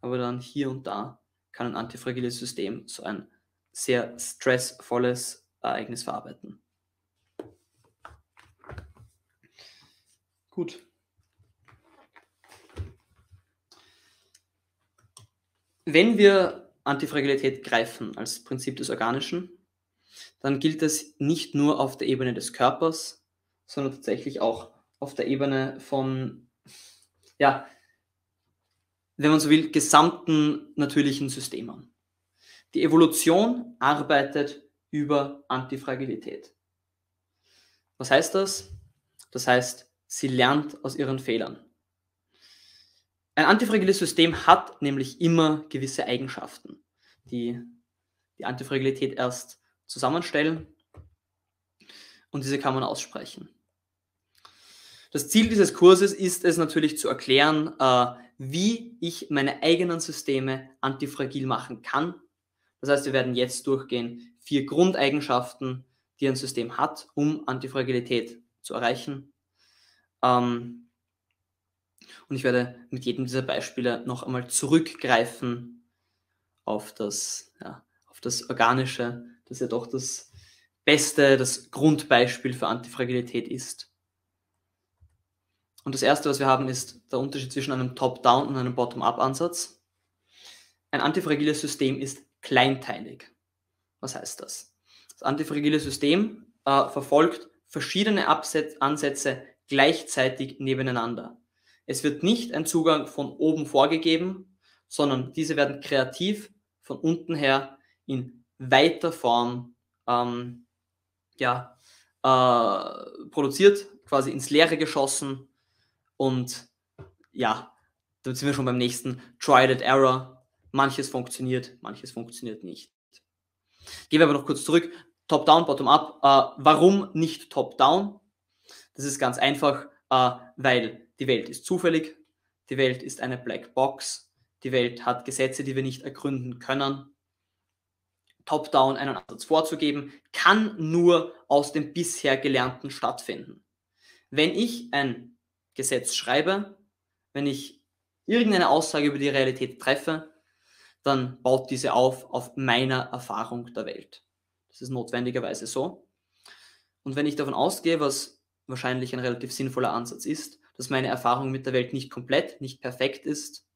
aber dann hier und da kann ein antifragiles System so ein sehr stressvolles Ereignis verarbeiten. Gut. Wenn wir Antifragilität greifen als Prinzip des Organischen, dann gilt es nicht nur auf der Ebene des Körpers, sondern tatsächlich auch auf der Ebene von, ja, wenn man so will, gesamten natürlichen Systemen. Die Evolution arbeitet über Antifragilität. Was heißt das? Das heißt, sie lernt aus ihren Fehlern. Ein antifragiles System hat nämlich immer gewisse Eigenschaften, die die Antifragilität erst zusammenstellen und diese kann man aussprechen. Das Ziel dieses Kurses ist es natürlich zu erklären, äh, wie ich meine eigenen Systeme antifragil machen kann. Das heißt, wir werden jetzt durchgehen vier Grundeigenschaften, die ein System hat, um Antifragilität zu erreichen. Ähm, und ich werde mit jedem dieser Beispiele noch einmal zurückgreifen auf das, ja, auf das Organische, das ja doch das beste, das Grundbeispiel für Antifragilität ist. Und das erste, was wir haben, ist der Unterschied zwischen einem Top-Down und einem Bottom-Up-Ansatz. Ein antifragiles System ist kleinteilig. Was heißt das? Das antifragile System äh, verfolgt verschiedene Abset Ansätze gleichzeitig nebeneinander. Es wird nicht ein Zugang von oben vorgegeben, sondern diese werden kreativ von unten her in weiter Form ähm, ja, äh, produziert, quasi ins Leere geschossen und ja, da sind wir schon beim nächsten Trial and Error. Manches funktioniert, manches funktioniert nicht. Gehen wir aber noch kurz zurück. Top-Down, Bottom-Up. Äh, warum nicht Top-Down? Das ist ganz einfach, äh, weil die Welt ist zufällig, die Welt ist eine Black Box, die Welt hat Gesetze, die wir nicht ergründen können top-down einen Ansatz vorzugeben, kann nur aus dem bisher Gelernten stattfinden. Wenn ich ein Gesetz schreibe, wenn ich irgendeine Aussage über die Realität treffe, dann baut diese auf auf meiner Erfahrung der Welt. Das ist notwendigerweise so. Und wenn ich davon ausgehe, was wahrscheinlich ein relativ sinnvoller Ansatz ist, dass meine Erfahrung mit der Welt nicht komplett, nicht perfekt ist,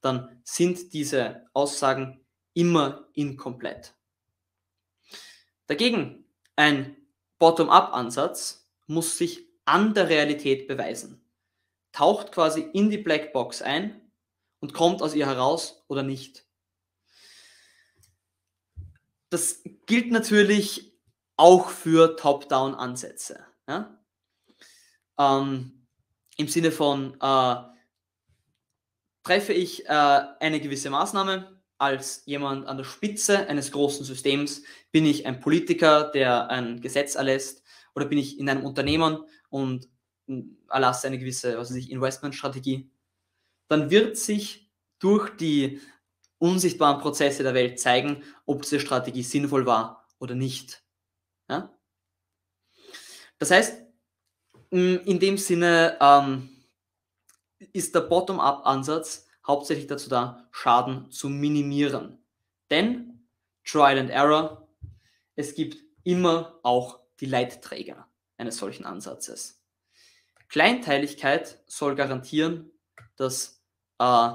dann sind diese Aussagen immer inkomplett. Dagegen, ein Bottom-up-Ansatz muss sich an der Realität beweisen, taucht quasi in die Blackbox ein und kommt aus ihr heraus oder nicht. Das gilt natürlich auch für Top-Down-Ansätze. Ja? Ähm, Im Sinne von, äh, treffe ich äh, eine gewisse Maßnahme, als jemand an der Spitze eines großen Systems? Bin ich ein Politiker, der ein Gesetz erlässt? Oder bin ich in einem Unternehmen und erlasse eine gewisse, was weiß ich, Investmentstrategie? Dann wird sich durch die unsichtbaren Prozesse der Welt zeigen, ob diese Strategie sinnvoll war oder nicht. Ja? Das heißt, in dem Sinne ähm, ist der Bottom-up-Ansatz hauptsächlich dazu da, Schaden zu minimieren. Denn Trial and Error, es gibt immer auch die Leitträger eines solchen Ansatzes. Kleinteiligkeit soll garantieren, dass äh,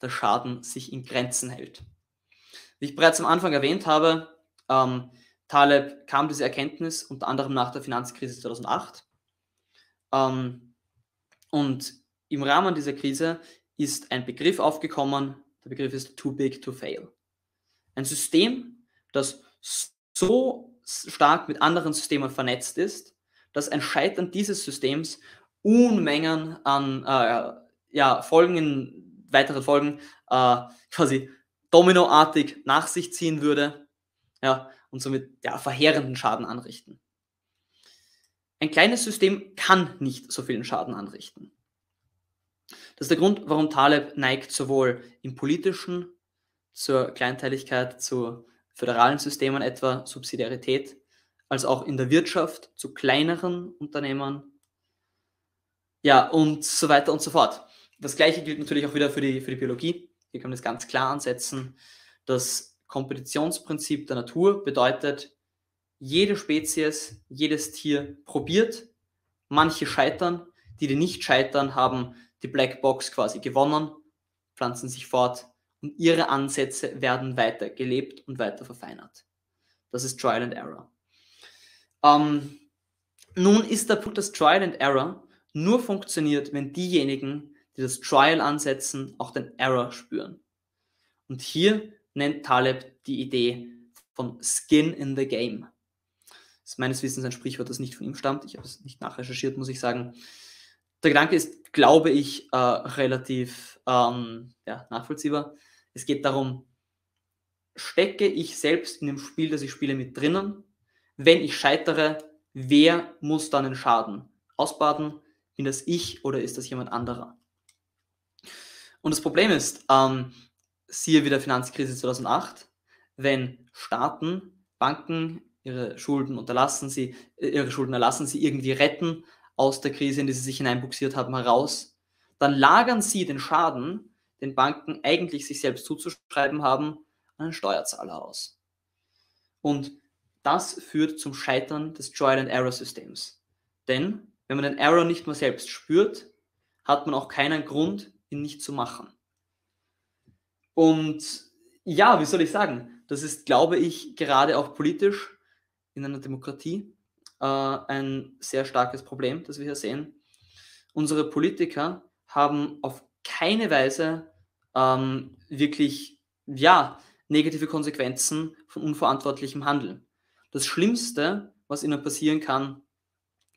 der Schaden sich in Grenzen hält. Wie ich bereits am Anfang erwähnt habe, ähm, Taleb kam diese Erkenntnis unter anderem nach der Finanzkrise 2008. Ähm, und im Rahmen dieser Krise ist ein Begriff aufgekommen, der Begriff ist too big to fail. Ein System, das so stark mit anderen Systemen vernetzt ist, dass ein Scheitern dieses Systems Unmengen an äh, ja, Folgen in weiteren Folgen äh, quasi dominoartig nach sich ziehen würde ja, und somit ja, verheerenden Schaden anrichten. Ein kleines System kann nicht so vielen Schaden anrichten. Das ist der Grund, warum Taleb neigt sowohl im politischen zur Kleinteiligkeit, zu föderalen Systemen etwa Subsidiarität, als auch in der Wirtschaft zu kleineren Unternehmen. Ja, und so weiter und so fort. Das gleiche gilt natürlich auch wieder für die, für die Biologie. Hier kann man das ganz klar ansetzen. Das Kompetitionsprinzip der Natur bedeutet, jede Spezies, jedes Tier probiert, manche scheitern, die, die nicht scheitern, haben die Blackbox quasi gewonnen, pflanzen sich fort und ihre Ansätze werden weiter gelebt und weiter verfeinert. Das ist Trial and Error. Ähm, nun ist der Punkt, dass Trial and Error nur funktioniert, wenn diejenigen, die das Trial ansetzen, auch den Error spüren. Und hier nennt Taleb die Idee von Skin in the Game. Das ist meines Wissens ein Sprichwort, das nicht von ihm stammt. Ich habe es nicht nachrecherchiert, muss ich sagen. Der Gedanke ist, glaube ich, äh, relativ ähm, ja, nachvollziehbar. Es geht darum, stecke ich selbst in dem Spiel, das ich spiele, mit drinnen? Wenn ich scheitere, wer muss dann den Schaden ausbaden? Bin das ich oder ist das jemand anderer? Und das Problem ist, ähm, siehe wieder Finanzkrise 2008, wenn Staaten, Banken ihre Schulden unterlassen, sie, äh, ihre Schulden erlassen, sie irgendwie retten aus der Krise, in die sie sich hineinbuxiert haben, heraus, dann lagern sie den Schaden, den Banken eigentlich sich selbst zuzuschreiben haben, an den Steuerzahler aus. Und das führt zum Scheitern des Trial-and-Error-Systems. Denn wenn man den Error nicht mehr selbst spürt, hat man auch keinen Grund, ihn nicht zu machen. Und ja, wie soll ich sagen, das ist, glaube ich, gerade auch politisch in einer Demokratie äh, ein sehr starkes Problem, das wir hier sehen. Unsere Politiker haben auf keine Weise ähm, wirklich ja, negative Konsequenzen von unverantwortlichem Handeln. Das Schlimmste, was ihnen passieren kann,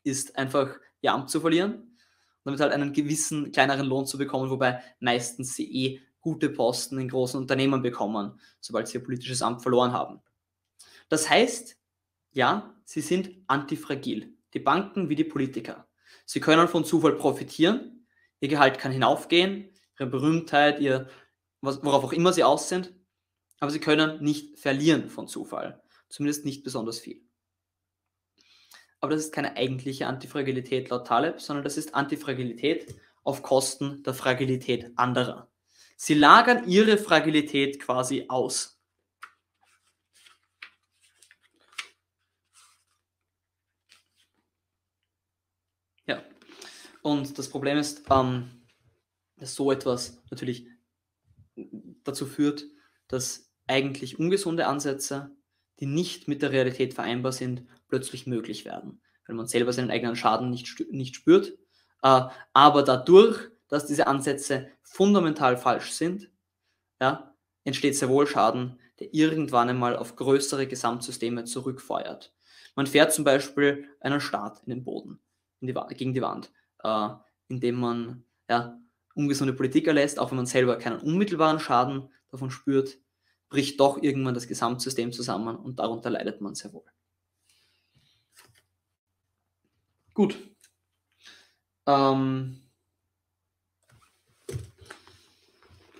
ist einfach ihr Amt zu verlieren und damit halt einen gewissen kleineren Lohn zu bekommen, wobei meistens sie eh gute Posten in großen Unternehmen bekommen, sobald sie ihr politisches Amt verloren haben. Das heißt, ja, sie sind antifragil, die Banken wie die Politiker. Sie können von Zufall profitieren, ihr Gehalt kann hinaufgehen, ihre Berühmtheit, ihr, worauf auch immer sie aus sind, aber sie können nicht verlieren von Zufall, zumindest nicht besonders viel. Aber das ist keine eigentliche Antifragilität laut Taleb, sondern das ist Antifragilität auf Kosten der Fragilität anderer. Sie lagern ihre Fragilität quasi aus. Ja, und das Problem ist, ähm, dass so etwas natürlich dazu führt, dass eigentlich ungesunde Ansätze, die nicht mit der Realität vereinbar sind, plötzlich möglich werden, weil man selber seinen eigenen Schaden nicht, nicht spürt, äh, aber dadurch, dass diese Ansätze fundamental falsch sind, ja, entsteht sehr wohl Schaden, der irgendwann einmal auf größere Gesamtsysteme zurückfeuert. Man fährt zum Beispiel einen Staat in den Boden, in die, gegen die Wand, äh, indem man ja, ungesunde Politik erlässt, auch wenn man selber keinen unmittelbaren Schaden davon spürt, bricht doch irgendwann das Gesamtsystem zusammen und darunter leidet man sehr wohl. Gut. Ähm,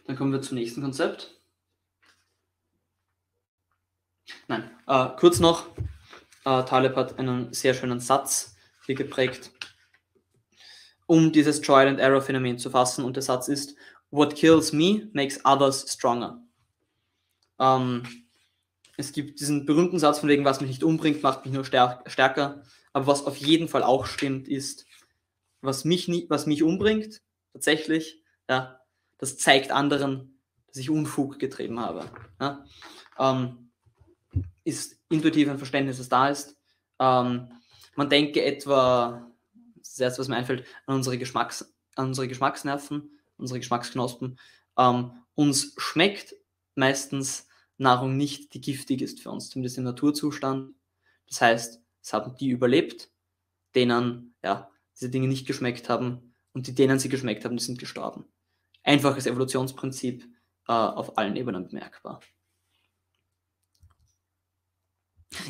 Dann kommen wir zum nächsten Konzept. Nein, äh, kurz noch, äh, Taleb hat einen sehr schönen Satz hier geprägt. um dieses Trial and Error Phänomen zu fassen. Und der Satz ist, What kills me makes others stronger. Ähm, es gibt diesen berühmten Satz von wegen, was mich nicht umbringt, macht mich nur stärker. Aber was auf jeden Fall auch stimmt, ist, was mich, nie, was mich umbringt, tatsächlich, ja, das zeigt anderen, dass ich Unfug getrieben habe. Ja. Ähm, ist intuitiv ein Verständnis, das da ist. Ähm, man denke etwa, das erste, was mir einfällt, an unsere, Geschmacks, an unsere Geschmacksnerven, unsere Geschmacksknospen. Ähm, uns schmeckt meistens Nahrung nicht, die giftig ist für uns, zumindest im Naturzustand. Das heißt, es haben die überlebt, denen ja, diese Dinge nicht geschmeckt haben und die denen sie geschmeckt haben, die sind gestorben. Einfaches Evolutionsprinzip äh, auf allen Ebenen bemerkbar.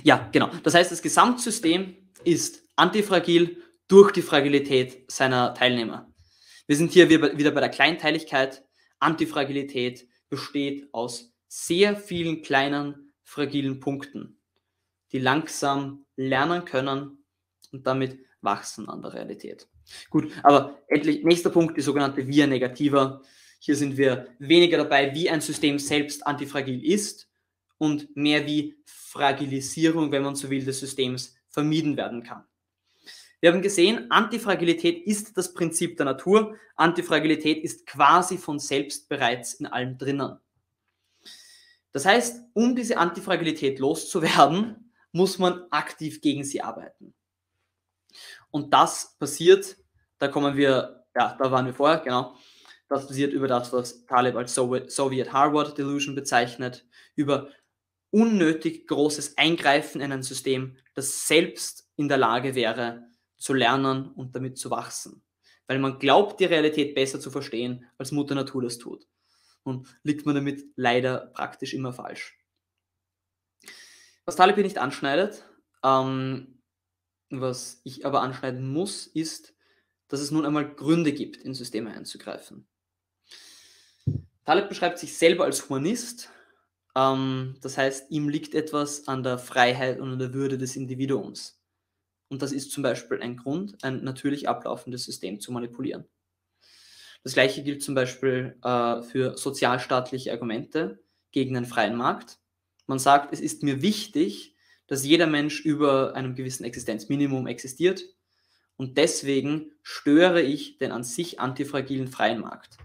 Ja, genau. Das heißt, das Gesamtsystem ist antifragil durch die Fragilität seiner Teilnehmer. Wir sind hier wieder bei der Kleinteiligkeit. Antifragilität besteht aus sehr vielen kleinen, fragilen Punkten, die langsam lernen können und damit wachsen an der Realität. Gut, aber endlich, nächster Punkt, die sogenannte Via Negativa. Hier sind wir weniger dabei, wie ein System selbst antifragil ist und mehr wie Fragilisierung, wenn man so will, des Systems vermieden werden kann. Wir haben gesehen, Antifragilität ist das Prinzip der Natur. Antifragilität ist quasi von selbst bereits in allem drinnen. Das heißt, um diese Antifragilität loszuwerden, muss man aktiv gegen sie arbeiten. Und das passiert, da kommen wir, ja, da waren wir vorher, genau, das passiert über das, was Taleb als Soviet Harvard Delusion bezeichnet, über unnötig großes Eingreifen in ein System, das selbst in der Lage wäre, zu lernen und damit zu wachsen. Weil man glaubt, die Realität besser zu verstehen, als Mutter Natur das tut. Und liegt man damit leider praktisch immer falsch. Was Taleb hier nicht anschneidet, ähm, was ich aber anschneiden muss, ist, dass es nun einmal Gründe gibt, in Systeme einzugreifen. Taleb beschreibt sich selber als Humanist, ähm, das heißt, ihm liegt etwas an der Freiheit und an der Würde des Individuums. Und das ist zum Beispiel ein Grund, ein natürlich ablaufendes System zu manipulieren. Das gleiche gilt zum Beispiel äh, für sozialstaatliche Argumente gegen den freien Markt. Man sagt, es ist mir wichtig, dass jeder Mensch über einem gewissen Existenzminimum existiert und deswegen störe ich den an sich antifragilen freien Markt.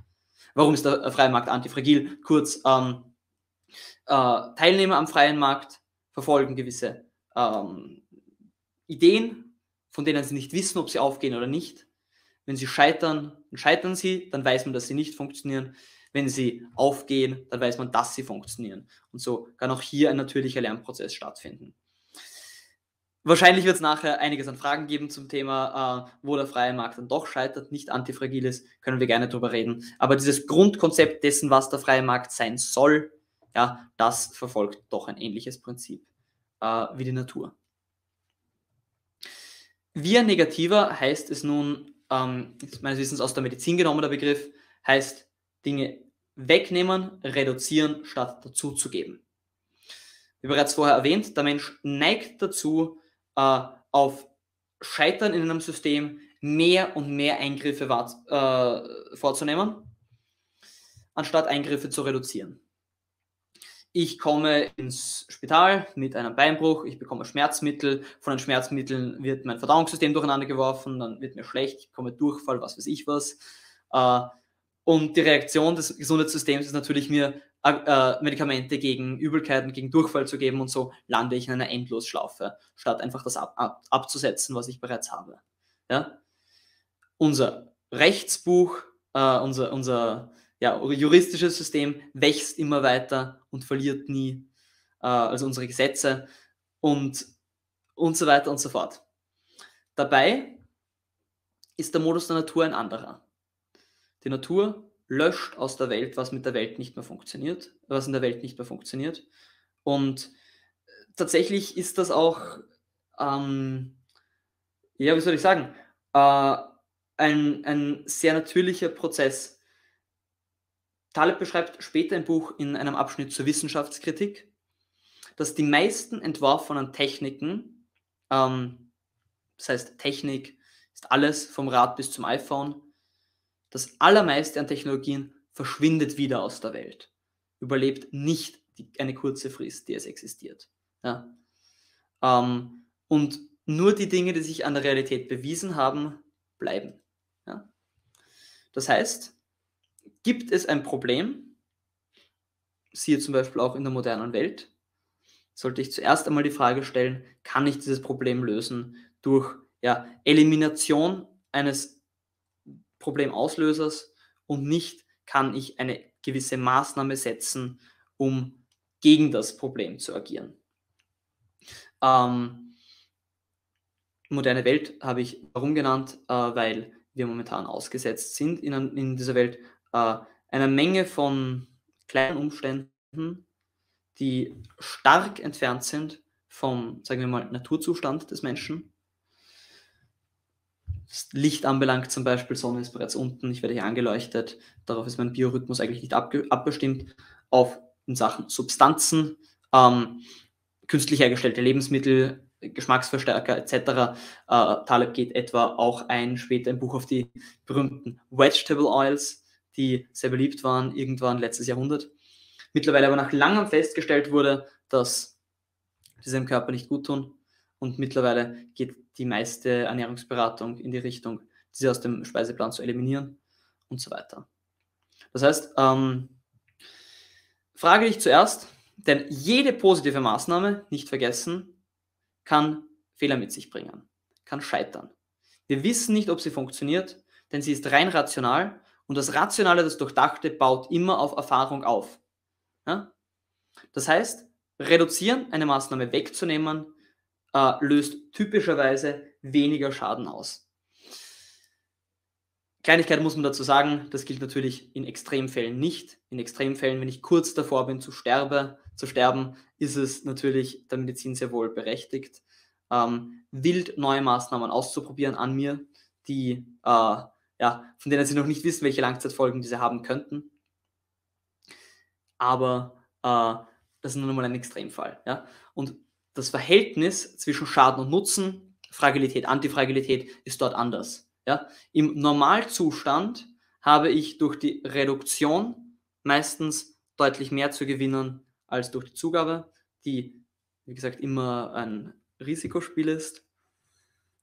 Warum ist der freie Markt antifragil? Kurz, ähm, äh, Teilnehmer am freien Markt verfolgen gewisse ähm, Ideen, von denen sie nicht wissen, ob sie aufgehen oder nicht. Wenn sie scheitern, scheitern sie, dann weiß man, dass sie nicht funktionieren. Wenn sie aufgehen, dann weiß man, dass sie funktionieren. Und so kann auch hier ein natürlicher Lernprozess stattfinden. Wahrscheinlich wird es nachher einiges an Fragen geben zum Thema, äh, wo der freie Markt dann doch scheitert, nicht antifragil ist, können wir gerne darüber reden. Aber dieses Grundkonzept dessen, was der freie Markt sein soll, ja, das verfolgt doch ein ähnliches Prinzip äh, wie die Natur. Via negativer heißt es nun, ähm, meines Wissens aus der Medizin genommener Begriff, heißt Dinge wegnehmen, reduzieren, statt dazuzugeben. Wie bereits vorher erwähnt, der Mensch neigt dazu, äh, auf Scheitern in einem System mehr und mehr Eingriffe äh, vorzunehmen, anstatt Eingriffe zu reduzieren ich komme ins Spital mit einem Beinbruch, ich bekomme Schmerzmittel, von den Schmerzmitteln wird mein Verdauungssystem durcheinander geworfen, dann wird mir schlecht, ich komme Durchfall, was weiß ich was. Äh, und die Reaktion des Gesundheitssystems ist natürlich, mir äh, Medikamente gegen Übelkeiten, gegen Durchfall zu geben und so lande ich in einer Endlosschlaufe, statt einfach das ab, ab, abzusetzen, was ich bereits habe. Ja? Unser Rechtsbuch, äh, unser, unser ja, juristisches System wächst immer weiter und verliert nie, äh, also unsere Gesetze und, und so weiter und so fort. Dabei ist der Modus der Natur ein anderer. Die Natur löscht aus der Welt, was mit der Welt nicht mehr funktioniert, was in der Welt nicht mehr funktioniert. Und tatsächlich ist das auch, ähm, ja, wie soll ich sagen, äh, ein, ein sehr natürlicher Prozess Taleb beschreibt später im Buch in einem Abschnitt zur Wissenschaftskritik, dass die meisten entworfenen Techniken, ähm, das heißt Technik ist alles vom Rad bis zum iPhone. Das allermeiste an Technologien verschwindet wieder aus der Welt, überlebt nicht die, eine kurze Frist, die es existiert. Ja. Ähm, und nur die Dinge, die sich an der Realität bewiesen haben, bleiben. Ja. Das heißt, gibt es ein Problem, siehe zum Beispiel auch in der modernen Welt, sollte ich zuerst einmal die Frage stellen, kann ich dieses Problem lösen durch ja, Elimination eines Problemauslösers und nicht kann ich eine gewisse Maßnahme setzen, um gegen das Problem zu agieren. Ähm, moderne Welt habe ich warum genannt, äh, weil wir momentan ausgesetzt sind in, in dieser Welt äh, einer Menge von kleinen Umständen, die stark entfernt sind vom, sagen wir mal, Naturzustand des Menschen. Licht anbelangt zum Beispiel, Sonne ist bereits unten, ich werde hier angeleuchtet, darauf ist mein Biorhythmus eigentlich nicht abbestimmt. Auf in Sachen Substanzen, ähm, künstlich hergestellte Lebensmittel, Geschmacksverstärker etc. Äh, Taleb geht etwa auch ein, später im Buch auf die berühmten Vegetable Oils, die sehr beliebt waren, irgendwann letztes Jahrhundert. Mittlerweile aber nach langem festgestellt wurde, dass diese dem Körper nicht gut tun. Und mittlerweile geht die meiste Ernährungsberatung in die Richtung, diese aus dem Speiseplan zu eliminieren und so weiter. Das heißt, ähm, frage dich zuerst, denn jede positive Maßnahme, nicht vergessen, kann Fehler mit sich bringen, kann scheitern. Wir wissen nicht, ob sie funktioniert, denn sie ist rein rational und das Rationale, das Durchdachte baut immer auf Erfahrung auf. Ja? Das heißt, reduzieren, eine Maßnahme wegzunehmen, äh, löst typischerweise weniger Schaden aus. Kleinigkeit muss man dazu sagen, das gilt natürlich in Extremfällen nicht. In Extremfällen, wenn ich kurz davor bin zu, sterbe, zu sterben, ist es natürlich der Medizin sehr wohl berechtigt, ähm, wild neue Maßnahmen auszuprobieren an mir, die, äh, ja, von denen sie noch nicht wissen, welche Langzeitfolgen diese haben könnten. Aber äh, das ist nur mal ein Extremfall. Ja? Und das Verhältnis zwischen Schaden und Nutzen, Fragilität, Antifragilität ist dort anders. Ja? Im Normalzustand habe ich durch die Reduktion meistens deutlich mehr zu gewinnen als durch die Zugabe, die, wie gesagt, immer ein Risikospiel ist,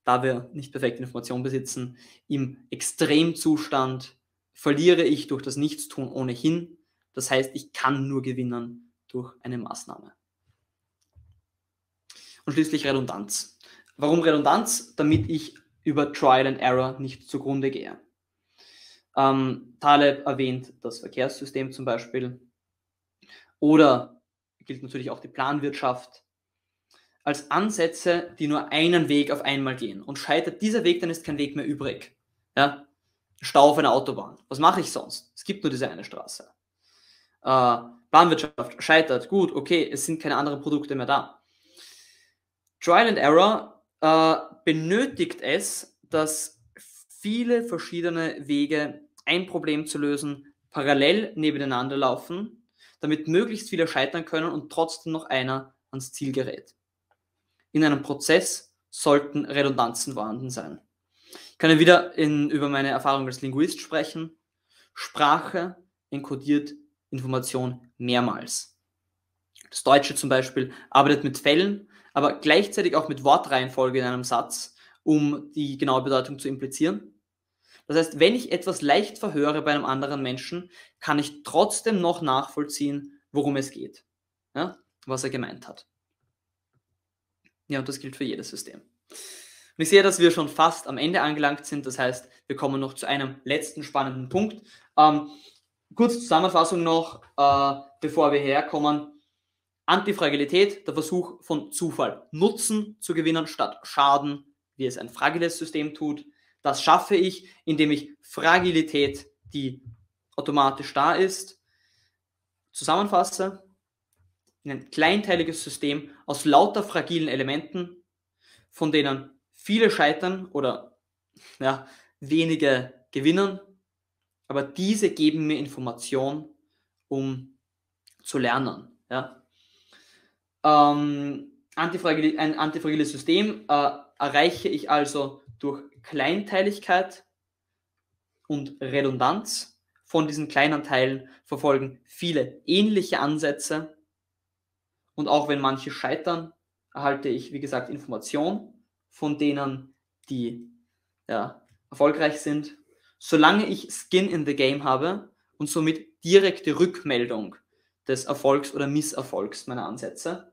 da wir nicht perfekte Informationen besitzen. Im Extremzustand verliere ich durch das Nichtstun ohnehin. Das heißt, ich kann nur gewinnen durch eine Maßnahme. Und schließlich Redundanz. Warum Redundanz? Damit ich über Trial and Error nicht zugrunde gehe. Ähm, Taleb erwähnt das Verkehrssystem zum Beispiel oder gilt natürlich auch die Planwirtschaft als Ansätze, die nur einen Weg auf einmal gehen. Und scheitert dieser Weg, dann ist kein Weg mehr übrig. Ja? Stau auf einer Autobahn. Was mache ich sonst? Es gibt nur diese eine Straße. Äh, Planwirtschaft scheitert. Gut, okay, es sind keine anderen Produkte mehr da. Trial and Error äh, benötigt es, dass viele verschiedene Wege, ein Problem zu lösen, parallel nebeneinander laufen, damit möglichst viele scheitern können und trotzdem noch einer ans Ziel gerät. In einem Prozess sollten Redundanzen vorhanden sein. Ich kann ja wieder in, über meine Erfahrung als Linguist sprechen. Sprache enkodiert Information mehrmals. Das Deutsche zum Beispiel arbeitet mit Fällen aber gleichzeitig auch mit Wortreihenfolge in einem Satz, um die genaue Bedeutung zu implizieren. Das heißt, wenn ich etwas leicht verhöre bei einem anderen Menschen, kann ich trotzdem noch nachvollziehen, worum es geht, ja? was er gemeint hat. Ja, und das gilt für jedes System. Und ich sehe, dass wir schon fast am Ende angelangt sind. Das heißt, wir kommen noch zu einem letzten spannenden Punkt. Ähm, kurze Zusammenfassung noch, äh, bevor wir herkommen. Antifragilität, der Versuch von Zufall Nutzen zu gewinnen statt Schaden, wie es ein fragiles System tut. Das schaffe ich, indem ich Fragilität, die automatisch da ist, zusammenfasse in ein kleinteiliges System aus lauter fragilen Elementen, von denen viele scheitern oder ja, wenige gewinnen, aber diese geben mir Information, um zu lernen. Ja ähm, antifragil ein antifragiles System äh, erreiche ich also durch Kleinteiligkeit und Redundanz von diesen kleinen Teilen verfolgen viele ähnliche Ansätze. Und auch wenn manche scheitern, erhalte ich, wie gesagt, Informationen von denen, die ja, erfolgreich sind. Solange ich Skin in the Game habe und somit direkte Rückmeldung des Erfolgs oder Misserfolgs meiner Ansätze,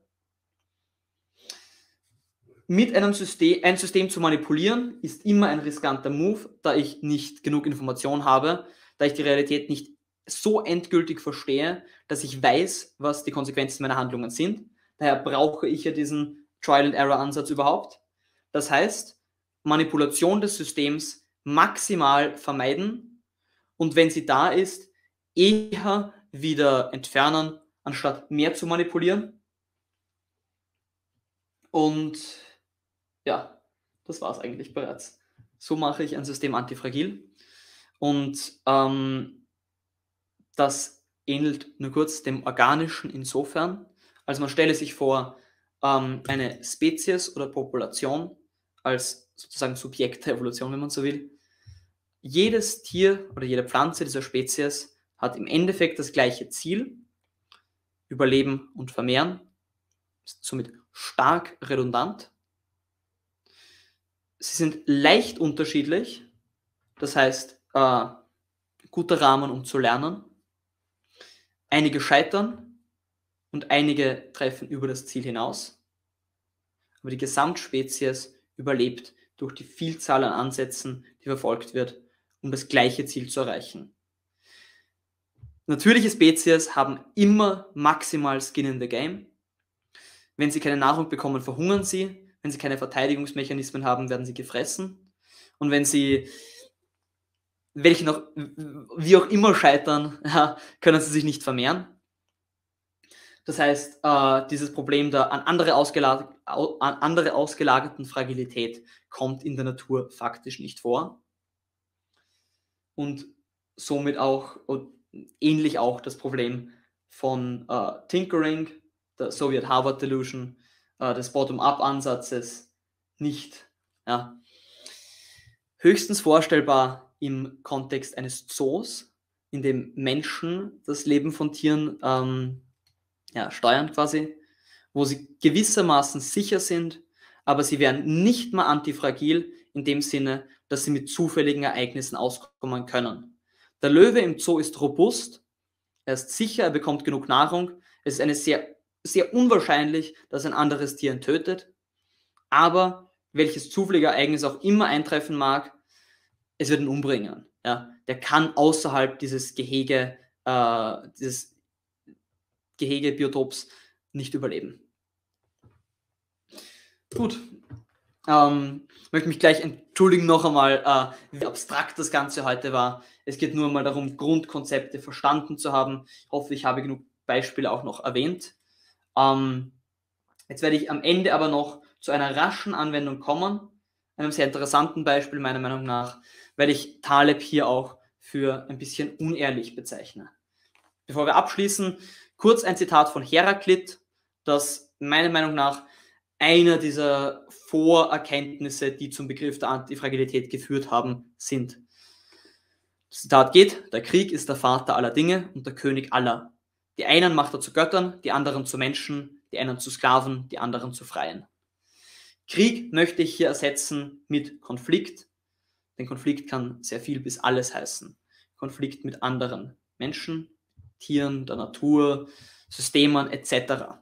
mit einem System, ein System zu manipulieren, ist immer ein riskanter Move, da ich nicht genug Information habe, da ich die Realität nicht so endgültig verstehe, dass ich weiß, was die Konsequenzen meiner Handlungen sind. Daher brauche ich ja diesen Trial-and-Error-Ansatz überhaupt. Das heißt, Manipulation des Systems maximal vermeiden und wenn sie da ist, eher wieder entfernen, anstatt mehr zu manipulieren. Und ja, das war es eigentlich bereits. So mache ich ein System antifragil. Und ähm, das ähnelt nur kurz dem organischen insofern, als man stelle sich vor, ähm, eine Spezies oder Population als sozusagen Subjekt der Evolution, wenn man so will. Jedes Tier oder jede Pflanze dieser Spezies hat im Endeffekt das gleiche Ziel, Überleben und Vermehren, somit stark redundant sie sind leicht unterschiedlich. Das heißt, äh, guter Rahmen, um zu lernen. Einige scheitern und einige treffen über das Ziel hinaus. Aber die Gesamtspezies überlebt durch die Vielzahl an Ansätzen, die verfolgt wird, um das gleiche Ziel zu erreichen. Natürliche Spezies haben immer maximal Skin in the Game. Wenn sie keine Nahrung bekommen, verhungern sie. Wenn sie keine Verteidigungsmechanismen haben, werden sie gefressen. Und wenn sie welche noch wie auch immer scheitern, ja, können sie sich nicht vermehren. Das heißt, äh, dieses Problem der an andere, an andere ausgelagerten Fragilität kommt in der Natur faktisch nicht vor. Und somit auch ähnlich auch das Problem von äh, Tinkering, der Soviet Harvard Delusion, äh, des Bottom-up-Ansatzes nicht. Ja. Höchstens vorstellbar im Kontext eines Zoos, in dem Menschen das Leben von Tieren ähm, ja, steuern quasi, wo sie gewissermaßen sicher sind, aber sie wären nicht mal antifragil in dem Sinne, dass sie mit zufälligen Ereignissen auskommen können. Der Löwe im Zoo ist robust, er ist sicher, er bekommt genug Nahrung, es ist eine sehr sehr unwahrscheinlich, dass ein anderes Tier ihn tötet. Aber welches zufällige Ereignis auch immer eintreffen mag, es wird ihn umbringen. Ja? Der kann außerhalb dieses Gehege, äh, dieses Gehegebiotops nicht überleben. Gut. Ähm, ich möchte mich gleich entschuldigen noch einmal, äh, wie abstrakt das Ganze heute war. Es geht nur mal darum, Grundkonzepte verstanden zu haben. Ich hoffe, ich habe genug Beispiele auch noch erwähnt. Ähm, jetzt werde ich am Ende aber noch zu einer raschen Anwendung kommen, einem sehr interessanten Beispiel meiner Meinung nach, weil ich Taleb hier auch für ein bisschen unehrlich bezeichne. Bevor wir abschließen, kurz ein Zitat von Heraklit, das meiner Meinung nach einer dieser Vorerkenntnisse, die zum Begriff der Antifragilität geführt haben, sind. Das Zitat geht, der Krieg ist der Vater aller Dinge und der König aller. Die einen macht er zu Göttern, die anderen zu Menschen, die einen zu Sklaven, die anderen zu Freien. Krieg möchte ich hier ersetzen mit Konflikt, denn Konflikt kann sehr viel bis alles heißen. Konflikt mit anderen Menschen, Tieren, der Natur, Systemen etc.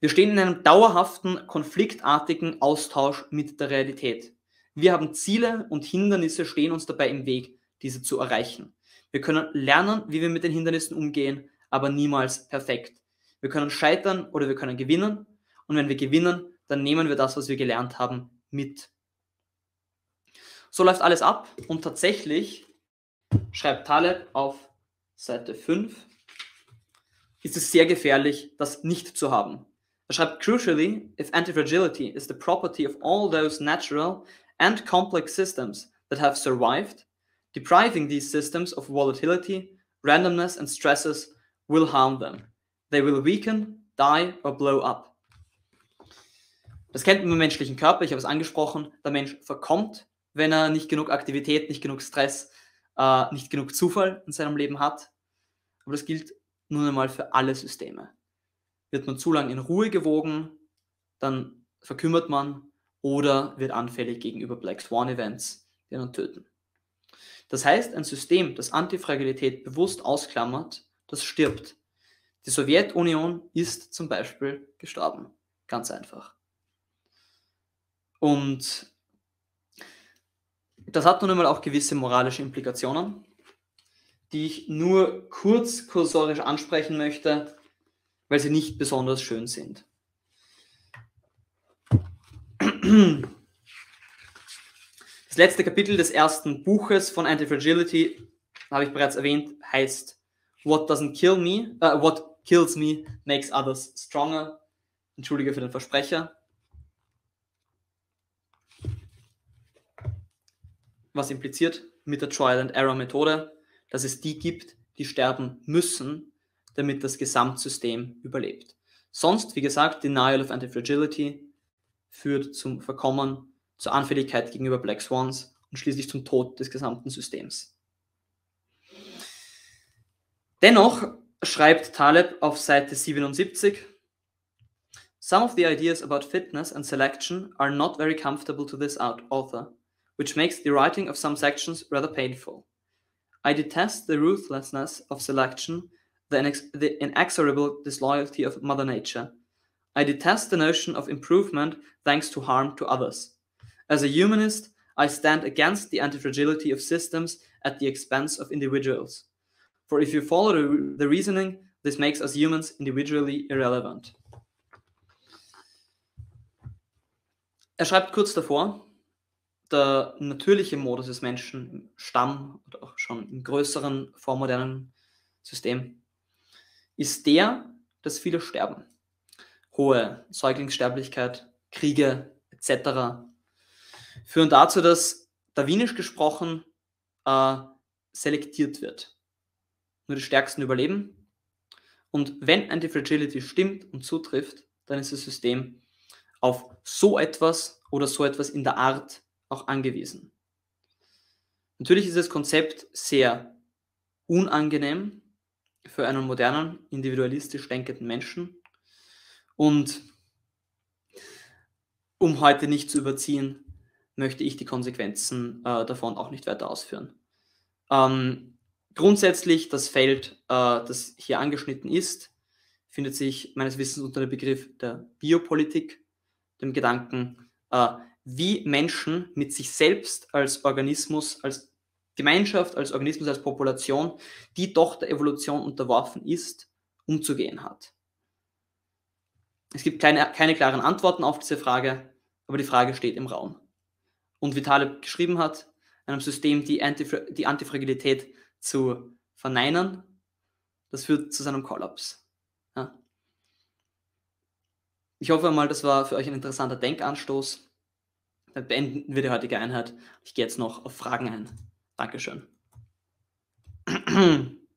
Wir stehen in einem dauerhaften, konfliktartigen Austausch mit der Realität. Wir haben Ziele und Hindernisse stehen uns dabei im Weg, diese zu erreichen. Wir können lernen, wie wir mit den Hindernissen umgehen, aber niemals perfekt. Wir können scheitern oder wir können gewinnen. Und wenn wir gewinnen, dann nehmen wir das, was wir gelernt haben, mit. So läuft alles ab und tatsächlich schreibt Taleb auf Seite 5, ist es sehr gefährlich, das nicht zu haben. Er schreibt, crucially, if antifragility is the property of all those natural and complex systems that have survived, depriving these systems of volatility, randomness and stresses will harm them. They will weaken, die or blow up. Das kennt man im menschlichen Körper, ich habe es angesprochen. Der Mensch verkommt, wenn er nicht genug Aktivität, nicht genug Stress, äh, nicht genug Zufall in seinem Leben hat. Aber das gilt nun einmal für alle Systeme. Wird man zu lange in Ruhe gewogen, dann verkümmert man oder wird anfällig gegenüber Black Swan Events, die dann töten. Das heißt, ein System, das Antifragilität bewusst ausklammert, das stirbt. Die Sowjetunion ist zum Beispiel gestorben. Ganz einfach. Und das hat nun einmal auch gewisse moralische Implikationen, die ich nur kurz kursorisch ansprechen möchte, weil sie nicht besonders schön sind. Das letzte Kapitel des ersten Buches von Anti-Fragility, habe ich bereits erwähnt, heißt What doesn't kill me, uh, what kills me makes others stronger. Entschuldige für den Versprecher. Was impliziert mit der Trial and Error Methode, dass es die gibt, die sterben müssen, damit das Gesamtsystem überlebt. Sonst, wie gesagt, Denial of Anti-Fragility führt zum Verkommen, zur Anfälligkeit gegenüber Black Swans und schließlich zum Tod des gesamten Systems. Dennoch schreibt Taleb auf Seite 77, Some of the ideas about fitness and selection are not very comfortable to this author, which makes the writing of some sections rather painful. I detest the ruthlessness of selection, the, inex the inexorable disloyalty of Mother Nature. I detest the notion of improvement thanks to harm to others. As a humanist, I stand against the anti-fragility of systems at the expense of individuals. For if you follow the, the reasoning, this makes us humans individually irrelevant. Er schreibt kurz davor, der natürliche Modus des Menschen im Stamm oder auch schon im größeren vormodernen System ist der, dass viele sterben. Hohe Säuglingssterblichkeit, Kriege etc. führen dazu, dass darwinisch gesprochen äh, selektiert wird. Nur die Stärksten überleben. Und wenn Anti-Fragility stimmt und zutrifft, dann ist das System auf so etwas oder so etwas in der Art auch angewiesen. Natürlich ist das Konzept sehr unangenehm für einen modernen, individualistisch denkenden Menschen. Und um heute nicht zu überziehen, möchte ich die Konsequenzen äh, davon auch nicht weiter ausführen. Ähm, grundsätzlich das Feld, äh, das hier angeschnitten ist, findet sich meines Wissens unter dem Begriff der Biopolitik, dem Gedanken, äh, wie Menschen mit sich selbst als Organismus, als Gemeinschaft, als Organismus, als Population, die doch der Evolution unterworfen ist, umzugehen hat. Es gibt keine, keine klaren Antworten auf diese Frage, aber die Frage steht im Raum. Und wie Taleb geschrieben hat, einem System die, Antif die Antifragilität zu verneinen, das führt zu seinem Kollaps. Ja. Ich hoffe mal, das war für euch ein interessanter Denkanstoß beenden wir die heutige Einheit. Ich gehe jetzt noch auf Fragen ein. Dankeschön.